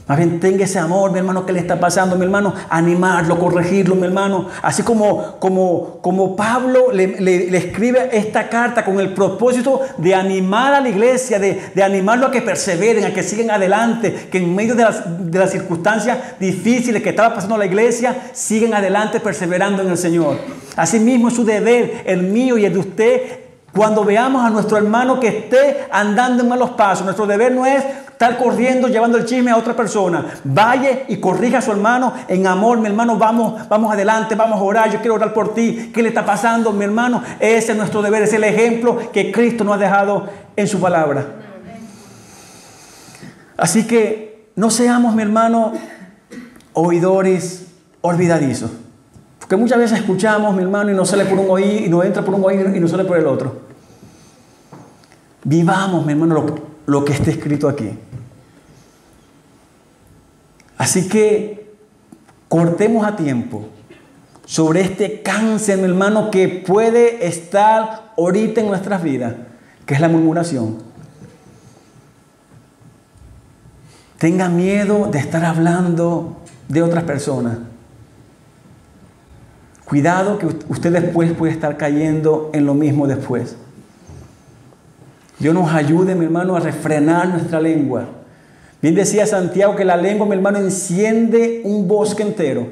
Más bien tenga ese amor, mi hermano, que le está pasando, mi hermano, animarlo, corregirlo, mi hermano. Así como, como, como Pablo le, escribe esta carta con el propósito de animar a la iglesia, de, de, animarlo a que perseveren, a que sigan adelante, que en medio de las, de las circunstancias difíciles que estaba pasando la iglesia, siguen adelante perseverando en el Señor. Asimismo es su deber, el mío y el de usted, cuando veamos a nuestro hermano que esté andando en malos pasos, nuestro deber no es estar corriendo llevando el chisme a otra persona. Vaya y corrija a su hermano en amor, mi hermano, vamos, vamos adelante, vamos a orar, yo quiero orar por ti. ¿Qué le está pasando, mi hermano? Ese es nuestro deber, es el ejemplo que Cristo nos ha dejado en su palabra. Así que no seamos, mi hermano, oidores olvidadizos. Porque muchas veces escuchamos, mi hermano, y no sale por un oído, y no entra por un oído y no sale por el otro. Vivamos, mi hermano, lo, que está escrito aquí. Así que cortemos a tiempo sobre este cáncer, mi hermano, que puede estar ahorita en nuestras vidas, que es la murmuración. Tenga miedo de estar hablando de otras personas. Cuidado que usted después puede estar cayendo en lo mismo después. Dios nos ayude, mi hermano, a refrenar nuestra lengua. Bien decía Santiago que la lengua, mi hermano, enciende un bosque entero.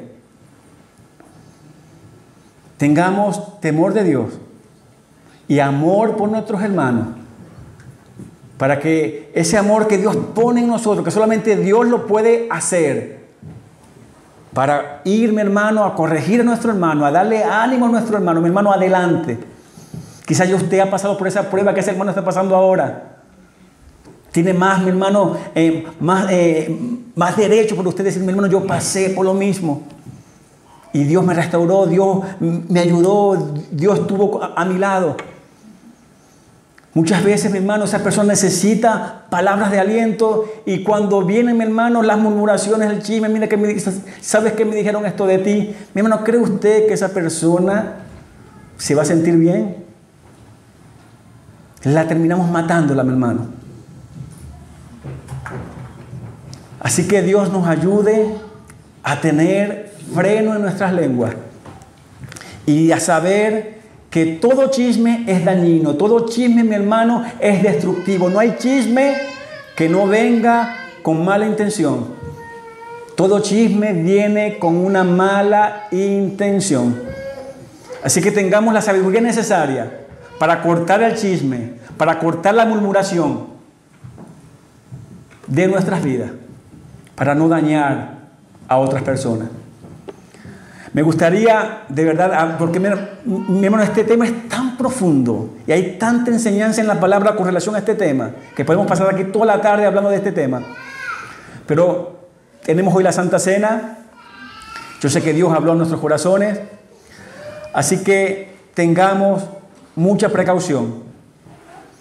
Tengamos temor de Dios y amor por nuestros hermanos. Para que ese amor que Dios pone en nosotros, que solamente Dios lo puede hacer, para ir, mi hermano, a corregir a nuestro hermano, a darle ánimo a nuestro hermano, mi hermano, adelante. Quizás usted ha pasado por esa prueba que ese hermano está pasando ahora. Tiene más, mi hermano, eh, más, eh, más derecho por usted decir, mi hermano, yo pasé por lo mismo. Y Dios me restauró, Dios me ayudó, Dios estuvo a mi lado. Muchas veces, mi hermano, esa persona necesita palabras de aliento y cuando vienen, mi hermano, las murmuraciones, el chisme, mira que me ¿sabes qué me dijeron esto de ti? Mi hermano, ¿cree usted que esa persona se va a sentir bien? La terminamos matándola, mi hermano. Así que Dios nos ayude a tener freno en nuestras lenguas y a saber que todo chisme es dañino, todo chisme, mi hermano, es destructivo. No hay chisme que no venga con mala intención. Todo chisme viene con una mala intención. Así que tengamos la sabiduría necesaria para cortar el chisme, para cortar la murmuración de nuestras vidas, para no dañar a otras personas. Me gustaría, de verdad, ah, porque mi, hermano, este tema es tan profundo y hay tanta enseñanza en la palabra con relación a este tema, que podemos pasar aquí toda la tarde hablando de este tema. Pero tenemos hoy la Santa Cena, yo sé que Dios habló a nuestros corazones, así que tengamos mucha precaución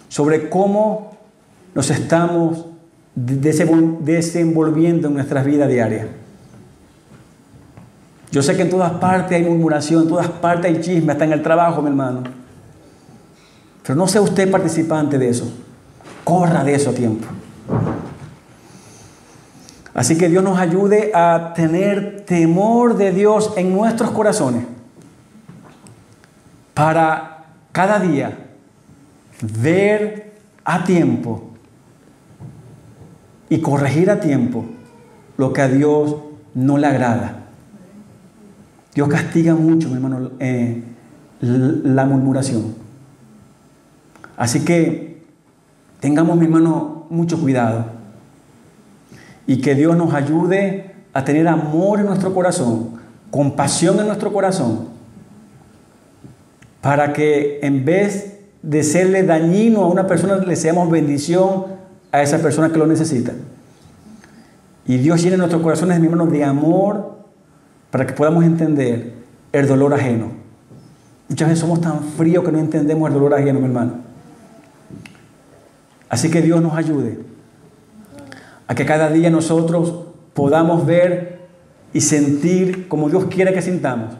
sobre cómo nos estamos desenvolviendo en nuestras vidas diarias. Yo sé que en todas partes hay murmuración, en todas partes hay chisme, hasta en el trabajo, mi hermano. Pero no sea usted participante de eso. Corra de eso a tiempo. Así que Dios nos ayude a tener temor de Dios en nuestros corazones para cada día ver a tiempo y corregir a tiempo lo que a Dios no le agrada. Dios castiga mucho, mi hermano, eh, la murmuración. Así que tengamos, mi hermano, mucho cuidado. Y que Dios nos ayude a tener amor en nuestro corazón, compasión en nuestro corazón, para que en vez de serle dañino a una persona, le seamos bendición a esa persona que lo necesita. Y Dios llene nuestros corazones, mi hermano, de amor para que podamos entender el dolor ajeno. Muchas veces somos tan fríos que no entendemos el dolor ajeno, mi hermano. Así que Dios nos ayude a que cada día nosotros podamos ver y sentir como Dios quiere que sintamos.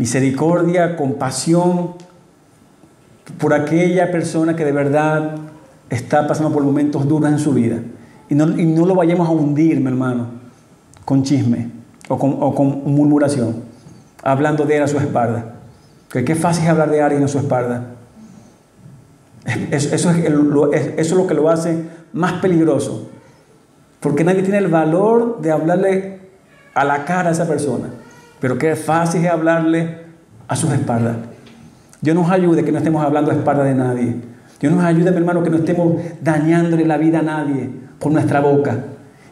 Misericordia, compasión por aquella persona que de verdad está pasando por momentos duros en su vida. Y no, y no lo vayamos a hundir, mi hermano, con chisme o con, murmuración, hablando de él a su espalda. Que qué fácil es hablar de alguien a su espalda. Eso, es eso es lo que lo hace más peligroso. Porque nadie tiene el valor de hablarle a la cara a esa persona. Pero qué fácil es hablarle a sus espaldas. Dios nos ayude que no estemos hablando a espaldas de nadie. Dios nos ayude, mi hermano, que no estemos dañándole la vida a nadie por nuestra boca.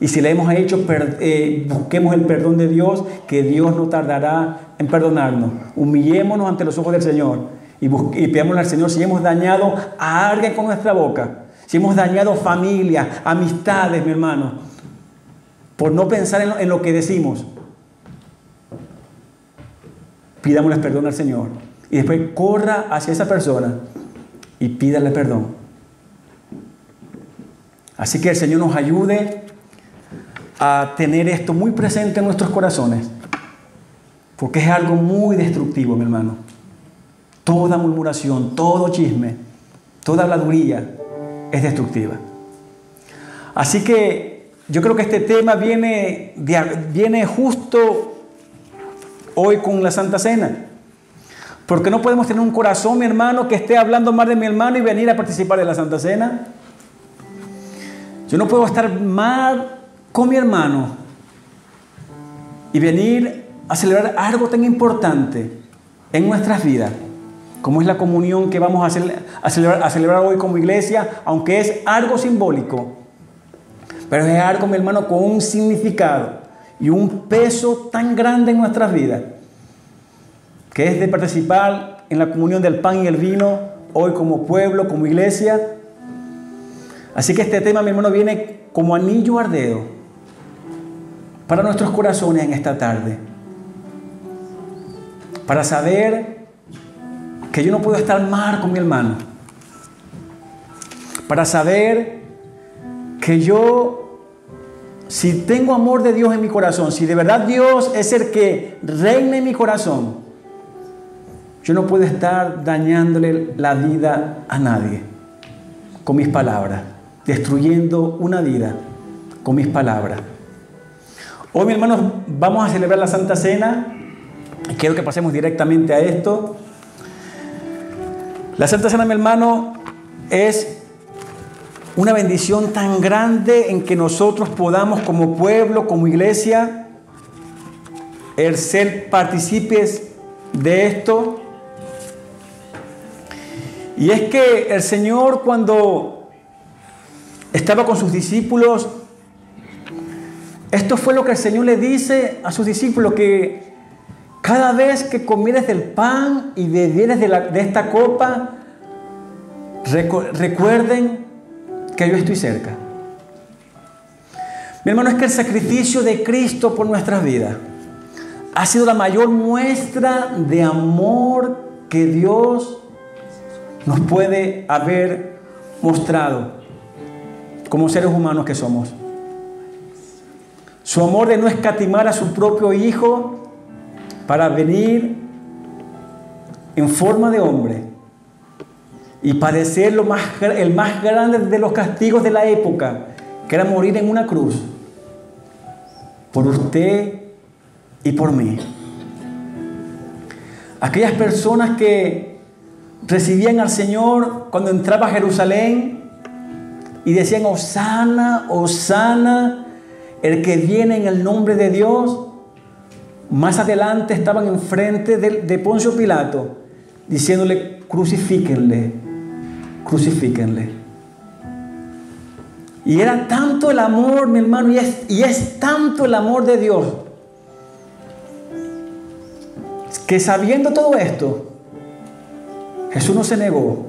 Y si le hemos hecho, eh, busquemos el perdón de Dios, que Dios no tardará en perdonarnos. Humillémonos ante los ojos del Señor y, y pidámosle al Señor si hemos dañado a alguien con nuestra boca, si hemos dañado familia, amistades, mi hermano, por no pensar en lo, en lo que decimos. Pidámosle perdón al Señor. Y después corra hacia esa persona y pídale perdón. Así que el Señor nos ayude a tener esto muy presente en nuestros corazones, porque es algo muy destructivo, mi hermano. Toda murmuración, todo chisme, toda habladuría es destructiva. Así que yo creo que este tema viene, viene justo hoy con la Santa Cena. Porque no podemos tener un corazón, mi hermano, que esté hablando mal de mi hermano y venir a participar de la Santa Cena. Yo no puedo estar mal con mi hermano y venir a celebrar algo tan importante en nuestras vidas, como es la comunión que vamos a, a celebrar hoy como iglesia, aunque es algo simbólico, pero es algo, mi hermano, con un significado y un peso tan grande en nuestras vidas, que es de participar en la comunión del pan y el vino, hoy como pueblo, como iglesia, Así que este tema, mi hermano, viene como anillo ardeo para nuestros corazones en esta tarde. Para saber que yo no puedo estar mal con mi hermano. Para saber que yo, si tengo amor de Dios en mi corazón, si de verdad Dios es el que reina en mi corazón, yo no puedo estar dañándole la vida a nadie con mis palabras destruyendo una vida con mis palabras. Hoy, mis hermanos, vamos a celebrar la Santa Cena. Quiero que pasemos directamente a esto. La Santa Cena, mi hermano, es una bendición tan grande en que nosotros podamos como pueblo, como iglesia, el ser partícipes de esto. Y es que el Señor cuando estaba con sus discípulos. Esto fue lo que el Señor le dice a sus discípulos, que cada vez que comieres del pan y bebieres de, de esta copa, recuerden que yo estoy cerca. Mi hermano, es que el sacrificio de Cristo por nuestras vidas ha sido la mayor muestra de amor que Dios nos puede haber mostrado como seres humanos que somos. Su amor de no escatimar a su propio Hijo para venir en forma de hombre y padecer lo más, el más grande de los castigos de la época, que era morir en una cruz, por usted y por mí. Aquellas personas que recibían al Señor cuando entraba a Jerusalén, y decían, Osana, Osana, el que viene en el nombre de Dios. Más adelante estaban enfrente de, de Poncio Pilato, diciéndole, crucifíquenle, crucifíquenle. Y era tanto el amor, mi hermano, y es, y es tanto el amor de Dios, que sabiendo todo esto, Jesús no se negó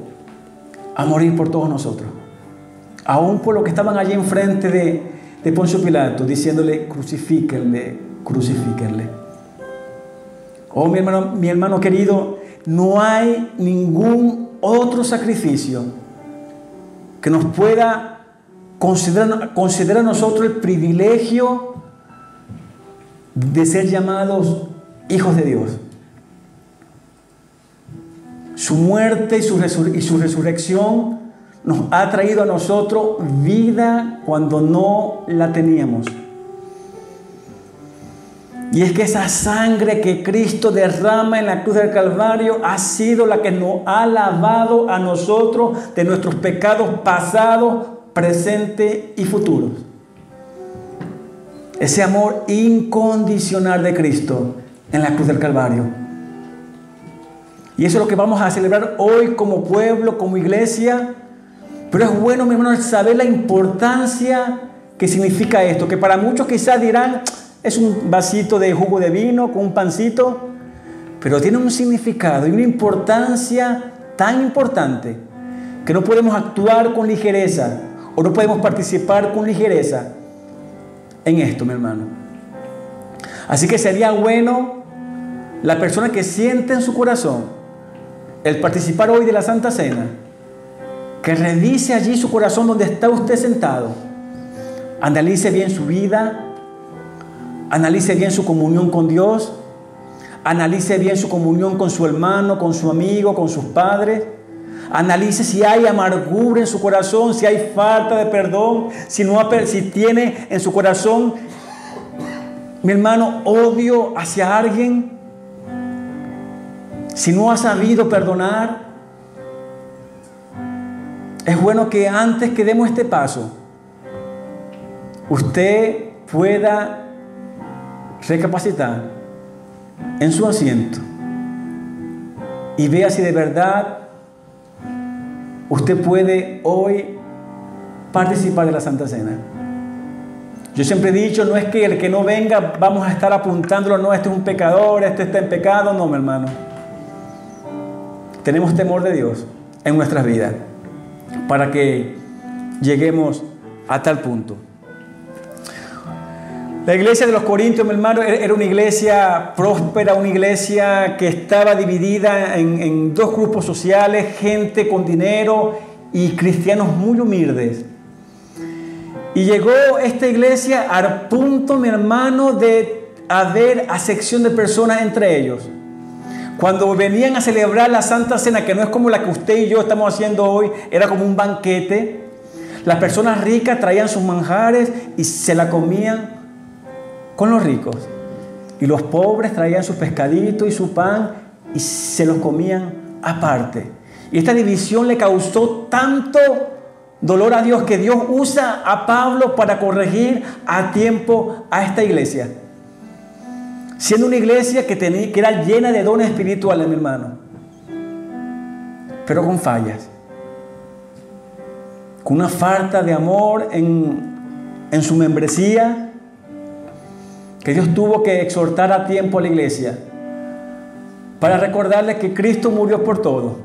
a morir por todos nosotros aún por lo que estaban allí enfrente de, de Poncio Pilato, diciéndole, crucifíquenle, crucifíquenle. Oh, mi hermano, mi hermano querido, no hay ningún otro sacrificio que nos pueda considerar, considerar a nosotros el privilegio de ser llamados hijos de Dios. Su muerte y su, y su resurrección nos ha traído a nosotros vida cuando no la teníamos. Y es que esa sangre que Cristo derrama en la cruz del Calvario ha sido la que nos ha lavado a nosotros de nuestros pecados pasados, presentes y futuros. Ese amor incondicional de Cristo en la cruz del Calvario. Y eso es lo que vamos a celebrar hoy como pueblo, como iglesia pero es bueno, mi hermano, saber la importancia que significa esto, que para muchos quizás dirán, es un vasito de jugo de vino con un pancito, pero tiene un significado y una importancia tan importante que no podemos actuar con ligereza o no podemos participar con ligereza en esto, mi hermano. Así que sería bueno la persona que siente en su corazón el participar hoy de la Santa Cena, que revise allí su corazón donde está usted sentado, analice bien su vida, analice bien su comunión con Dios, analice bien su comunión con su hermano, con su amigo, con sus padres. Analice si hay amargura en su corazón, si hay falta de perdón, si, no si tiene en su corazón, mi hermano, odio hacia alguien. Si no ha sabido perdonar, es bueno que antes que demos este paso, usted pueda recapacitar en su asiento y vea si de verdad usted puede hoy participar de la Santa Cena. Yo siempre he dicho, no es que el que no venga vamos a estar apuntándolo, no, este es un pecador, este está en pecado, no, mi hermano. Tenemos temor de Dios en nuestras vidas para que lleguemos a tal punto. La iglesia de los Corintios, mi hermano, era una iglesia próspera, una iglesia que estaba dividida en, dos grupos sociales, gente con dinero y cristianos muy humildes. Y llegó esta iglesia al punto, mi hermano, de haber acepción de personas entre ellos. Cuando venían a celebrar la Santa Cena, que no es como la que usted y yo estamos haciendo hoy, era como un banquete. Las personas ricas traían sus manjares y se la comían con los ricos. Y los pobres traían su pescadito y su pan y se los comían aparte. Y esta división le causó tanto dolor a Dios que Dios usa a Pablo para corregir a tiempo a esta iglesia. Siendo una iglesia que, tenía, que era llena de dones espirituales, mi hermano, pero con fallas, con una falta de amor en, en su membresía, que Dios tuvo que exhortar a tiempo a la iglesia para recordarle que Cristo murió por todo,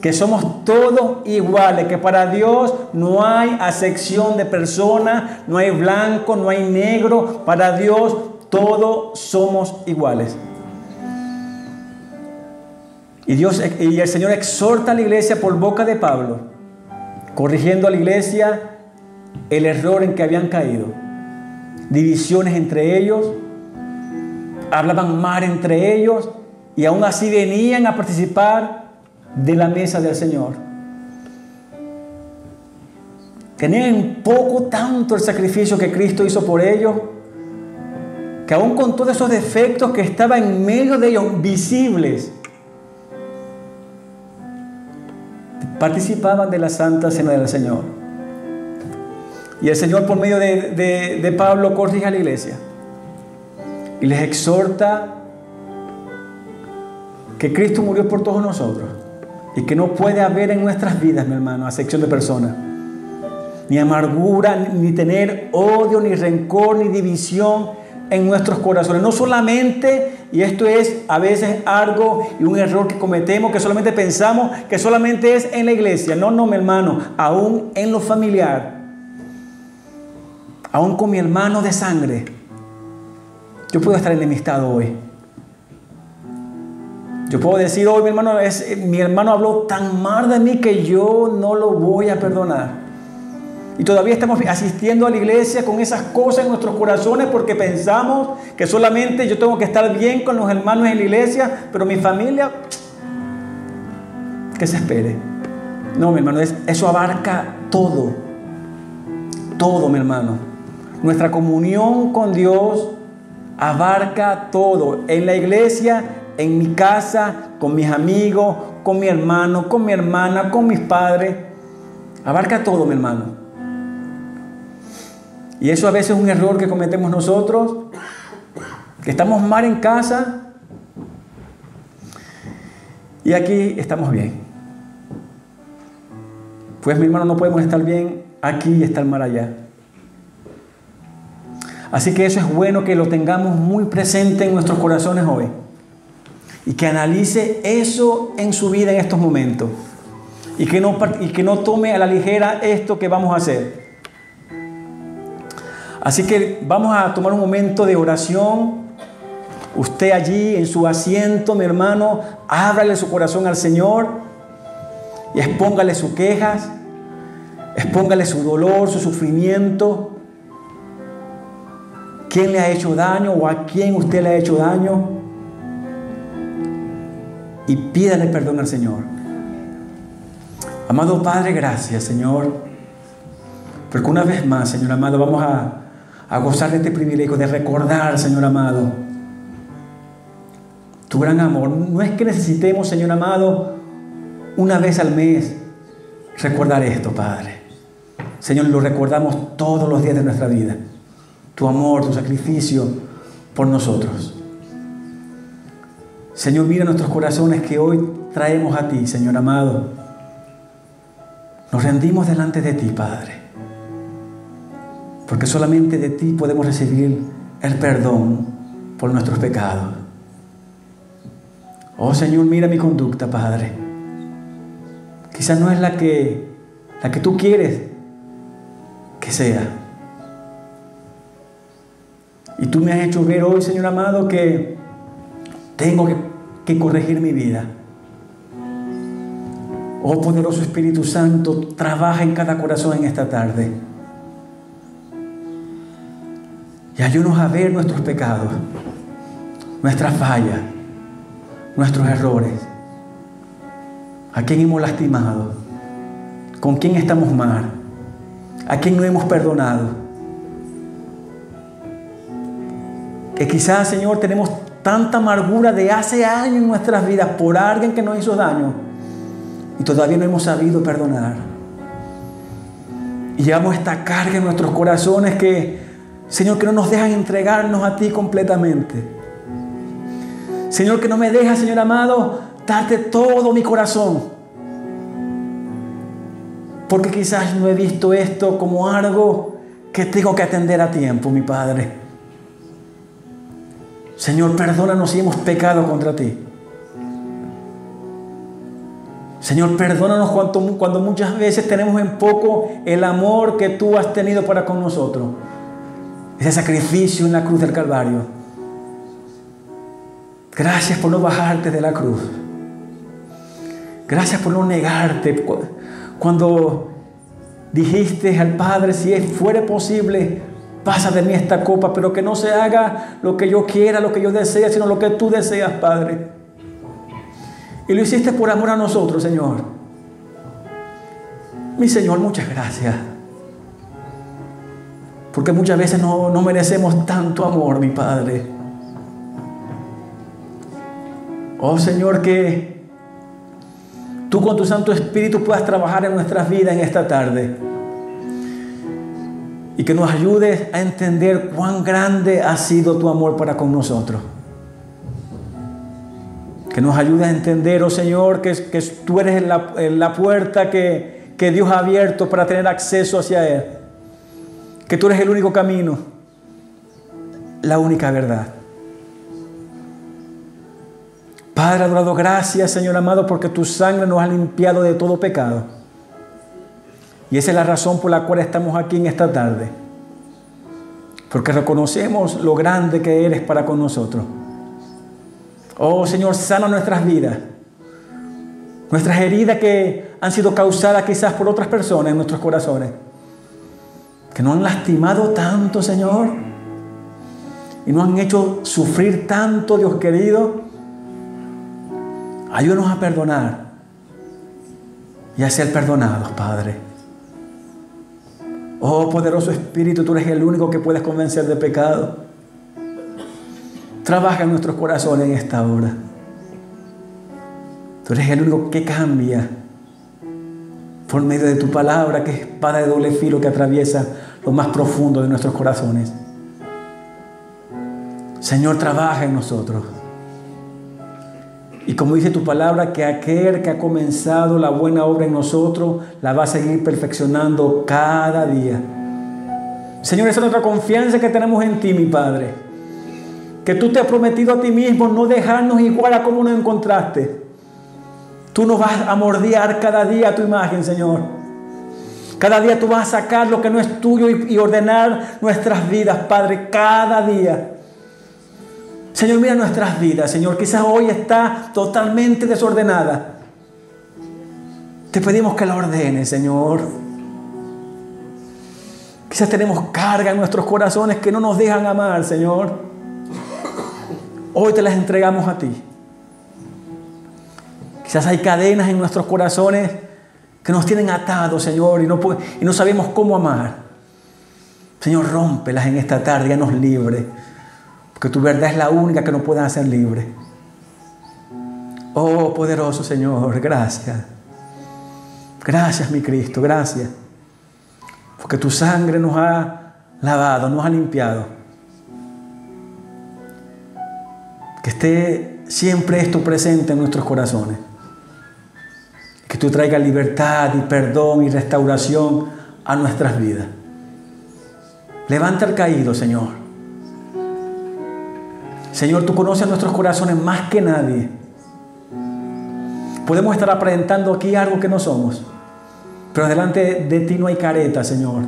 que somos todos iguales, que para Dios no hay acepción de personas, no hay blanco, no hay negro, para Dios todos somos iguales. Y, Dios, y el Señor exhorta a la iglesia por boca de Pablo, corrigiendo a la iglesia el error en que habían caído divisiones entre ellos, hablaban mal entre ellos y aún así venían a participar de la mesa del Señor. Tenían en poco tanto el sacrificio que Cristo hizo por ellos, que aún con todos esos defectos que estaban en medio de ellos, visibles, participaban de la Santa Cena del Señor. Y el Señor por medio de, Pablo corrige a la iglesia y les exhorta que Cristo murió por todos nosotros y que no puede haber en nuestras vidas, mi hermano, acepción de personas, ni amargura, ni tener odio, ni rencor, ni división en nuestros corazones. No solamente, y esto es a veces algo y un error que cometemos, que solamente pensamos que solamente es en la iglesia. No, no, mi hermano, aún en lo familiar aún con mi hermano de sangre, yo puedo estar enemistado hoy. Yo puedo decir hoy, mi hermano, es, mi hermano habló tan mal de mí que yo no lo voy a perdonar. Y todavía estamos asistiendo a la iglesia con esas cosas en nuestros corazones porque pensamos que solamente yo tengo que estar bien con los hermanos en la iglesia, pero mi familia, que se espere. No, mi hermano, eso abarca todo. Todo, mi hermano. Nuestra comunión con Dios abarca todo. En la iglesia, en mi casa, con mis amigos, con mi hermano, con mi hermana, con mis padres. Abarca todo, mi hermano. Y eso a veces es un error que cometemos nosotros, que estamos mal en casa y aquí estamos bien. Pues mi hermano, no podemos estar bien aquí y estar mal allá. Así que eso es bueno que lo tengamos muy presente en nuestros corazones hoy. Y que analice eso en su vida en estos momentos. Y que no, y que no tome a la ligera esto que vamos a hacer. Así que vamos a tomar un momento de oración. Usted allí en su asiento, mi hermano, ábrale su corazón al Señor y expóngale sus quejas, expóngale su dolor, su sufrimiento. ¿Quién le ha hecho daño o a quién usted le ha hecho daño? Y pídale perdón al Señor. Amado Padre, gracias, Señor. Porque una vez más, Señor amado, vamos a, a gozar de este privilegio de recordar, Señor amado, tu gran amor. No es que necesitemos, Señor amado, una vez al mes recordar esto, Padre. Señor, lo recordamos todos los días de nuestra vida. Tu amor, tu sacrificio por nosotros. Señor, mira nuestros corazones que hoy traemos a ti, Señor amado. Nos rendimos delante de ti, Padre. Porque solamente de ti podemos recibir el perdón por nuestros pecados. Oh Señor, mira mi conducta, Padre. Quizás no es la que, la que tú quieres que sea. Y tú me has hecho ver hoy, Señor amado, que tengo que, corregir mi vida. Oh poderoso Espíritu Santo, trabaja en cada corazón en esta tarde. Y ayúdanos a ver nuestros pecados, nuestras fallas, nuestros errores. A quién hemos lastimado, con quién estamos mal, a quién no hemos perdonado. Que quizás, Señor, tenemos tanta amargura de hace años en nuestras vidas por alguien que nos hizo daño y todavía no hemos sabido perdonar. Y llevamos esta carga en nuestros corazones que, Señor, que no nos dejan entregarnos a ti completamente. Señor, que no me deja, Señor amado, darte todo mi corazón. Porque quizás no he visto esto como algo que tengo que atender a tiempo, mi Padre. Señor, perdónanos si hemos pecado contra ti. Señor, perdónanos cuando, muchas veces tenemos en poco el amor que tú has tenido para con nosotros. Ese sacrificio en la cruz del Calvario. Gracias por no bajarte de la cruz. Gracias por no negarte. Cuando dijiste al Padre, si fuera posible, pasa de mí esta copa, pero que no se haga lo que yo quiera, lo que yo desea, sino lo que tú deseas, Padre. Y lo hiciste por amor a nosotros, Señor. Mi Señor, muchas gracias. Porque muchas veces no, no merecemos tanto amor, mi Padre. Oh Señor, que tú con tu Santo Espíritu puedas trabajar en nuestras vidas en esta tarde. Y que nos ayudes a entender cuán grande ha sido tu amor para con nosotros. Que nos ayude a entender, oh Señor, que, que tú eres la, la puerta que, que Dios ha abierto para tener acceso hacia Él. Que tú eres el único camino, la única verdad. Padre adorado, gracias Señor amado porque tu sangre nos ha limpiado de todo pecado. Y esa es la razón por la cual estamos aquí en esta tarde. Porque reconocemos lo grande que eres para con nosotros. Oh Señor, sana nuestras vidas. Nuestras heridas que han sido causadas quizás por otras personas en nuestros corazones. Que nos han lastimado tanto, Señor. Y nos han hecho sufrir tanto, Dios querido. Ayúdanos a perdonar y a ser perdonados, Padre. Oh poderoso Espíritu, tú eres el único que puedes convencer de pecado. Trabaja en nuestros corazones en esta hora. Tú eres el único que cambia por medio de tu palabra, que es espada de doble filo que atraviesa lo más profundo de nuestros corazones. Señor, trabaja en nosotros. Y como dice tu palabra, que aquel que ha comenzado la buena obra en nosotros, la va a seguir perfeccionando cada día. Señor, esa es nuestra confianza que tenemos en ti, mi Padre. Que tú te has prometido a ti mismo no dejarnos igual a como nos encontraste. Tú nos vas a mordear cada día tu imagen, Señor. Cada día tú vas a sacar lo que no es tuyo y, ordenar nuestras vidas, Padre, cada día. Señor, mira nuestras vidas, Señor. Quizás hoy está totalmente desordenada. Te pedimos que la ordenes, Señor. Quizás tenemos carga en nuestros corazones que no nos dejan amar, Señor. Hoy te las entregamos a ti. Quizás hay cadenas en nuestros corazones que nos tienen atados, Señor, y no, y no sabemos cómo amar. Señor, rómpelas en esta tarde, nos libre, porque tu verdad es la única que nos puede hacer libre. Oh, poderoso Señor, gracias. Gracias, mi Cristo, gracias. Porque tu sangre nos ha lavado, nos ha limpiado. Que esté siempre esto presente en nuestros corazones. Que tú traigas libertad y perdón y restauración a nuestras vidas. Levanta el caído, Señor. Señor, tú conoces nuestros corazones más que nadie. Podemos estar aparentando aquí algo que no somos. Pero delante de ti no hay careta, Señor.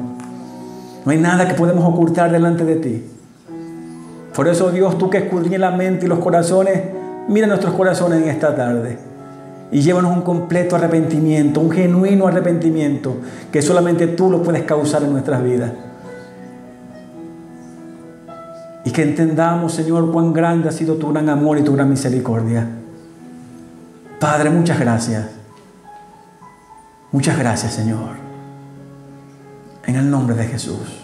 No hay nada que podemos ocultar delante de ti. Por eso, Dios, tú que escudriñas la mente y los corazones, mira nuestros corazones en esta tarde y llévanos un completo arrepentimiento, un genuino arrepentimiento que solamente tú lo puedes causar en nuestras vidas. Y que entendamos, Señor, cuán grande ha sido tu gran amor y tu gran misericordia. Padre, muchas gracias. Muchas gracias, Señor. En el nombre de Jesús.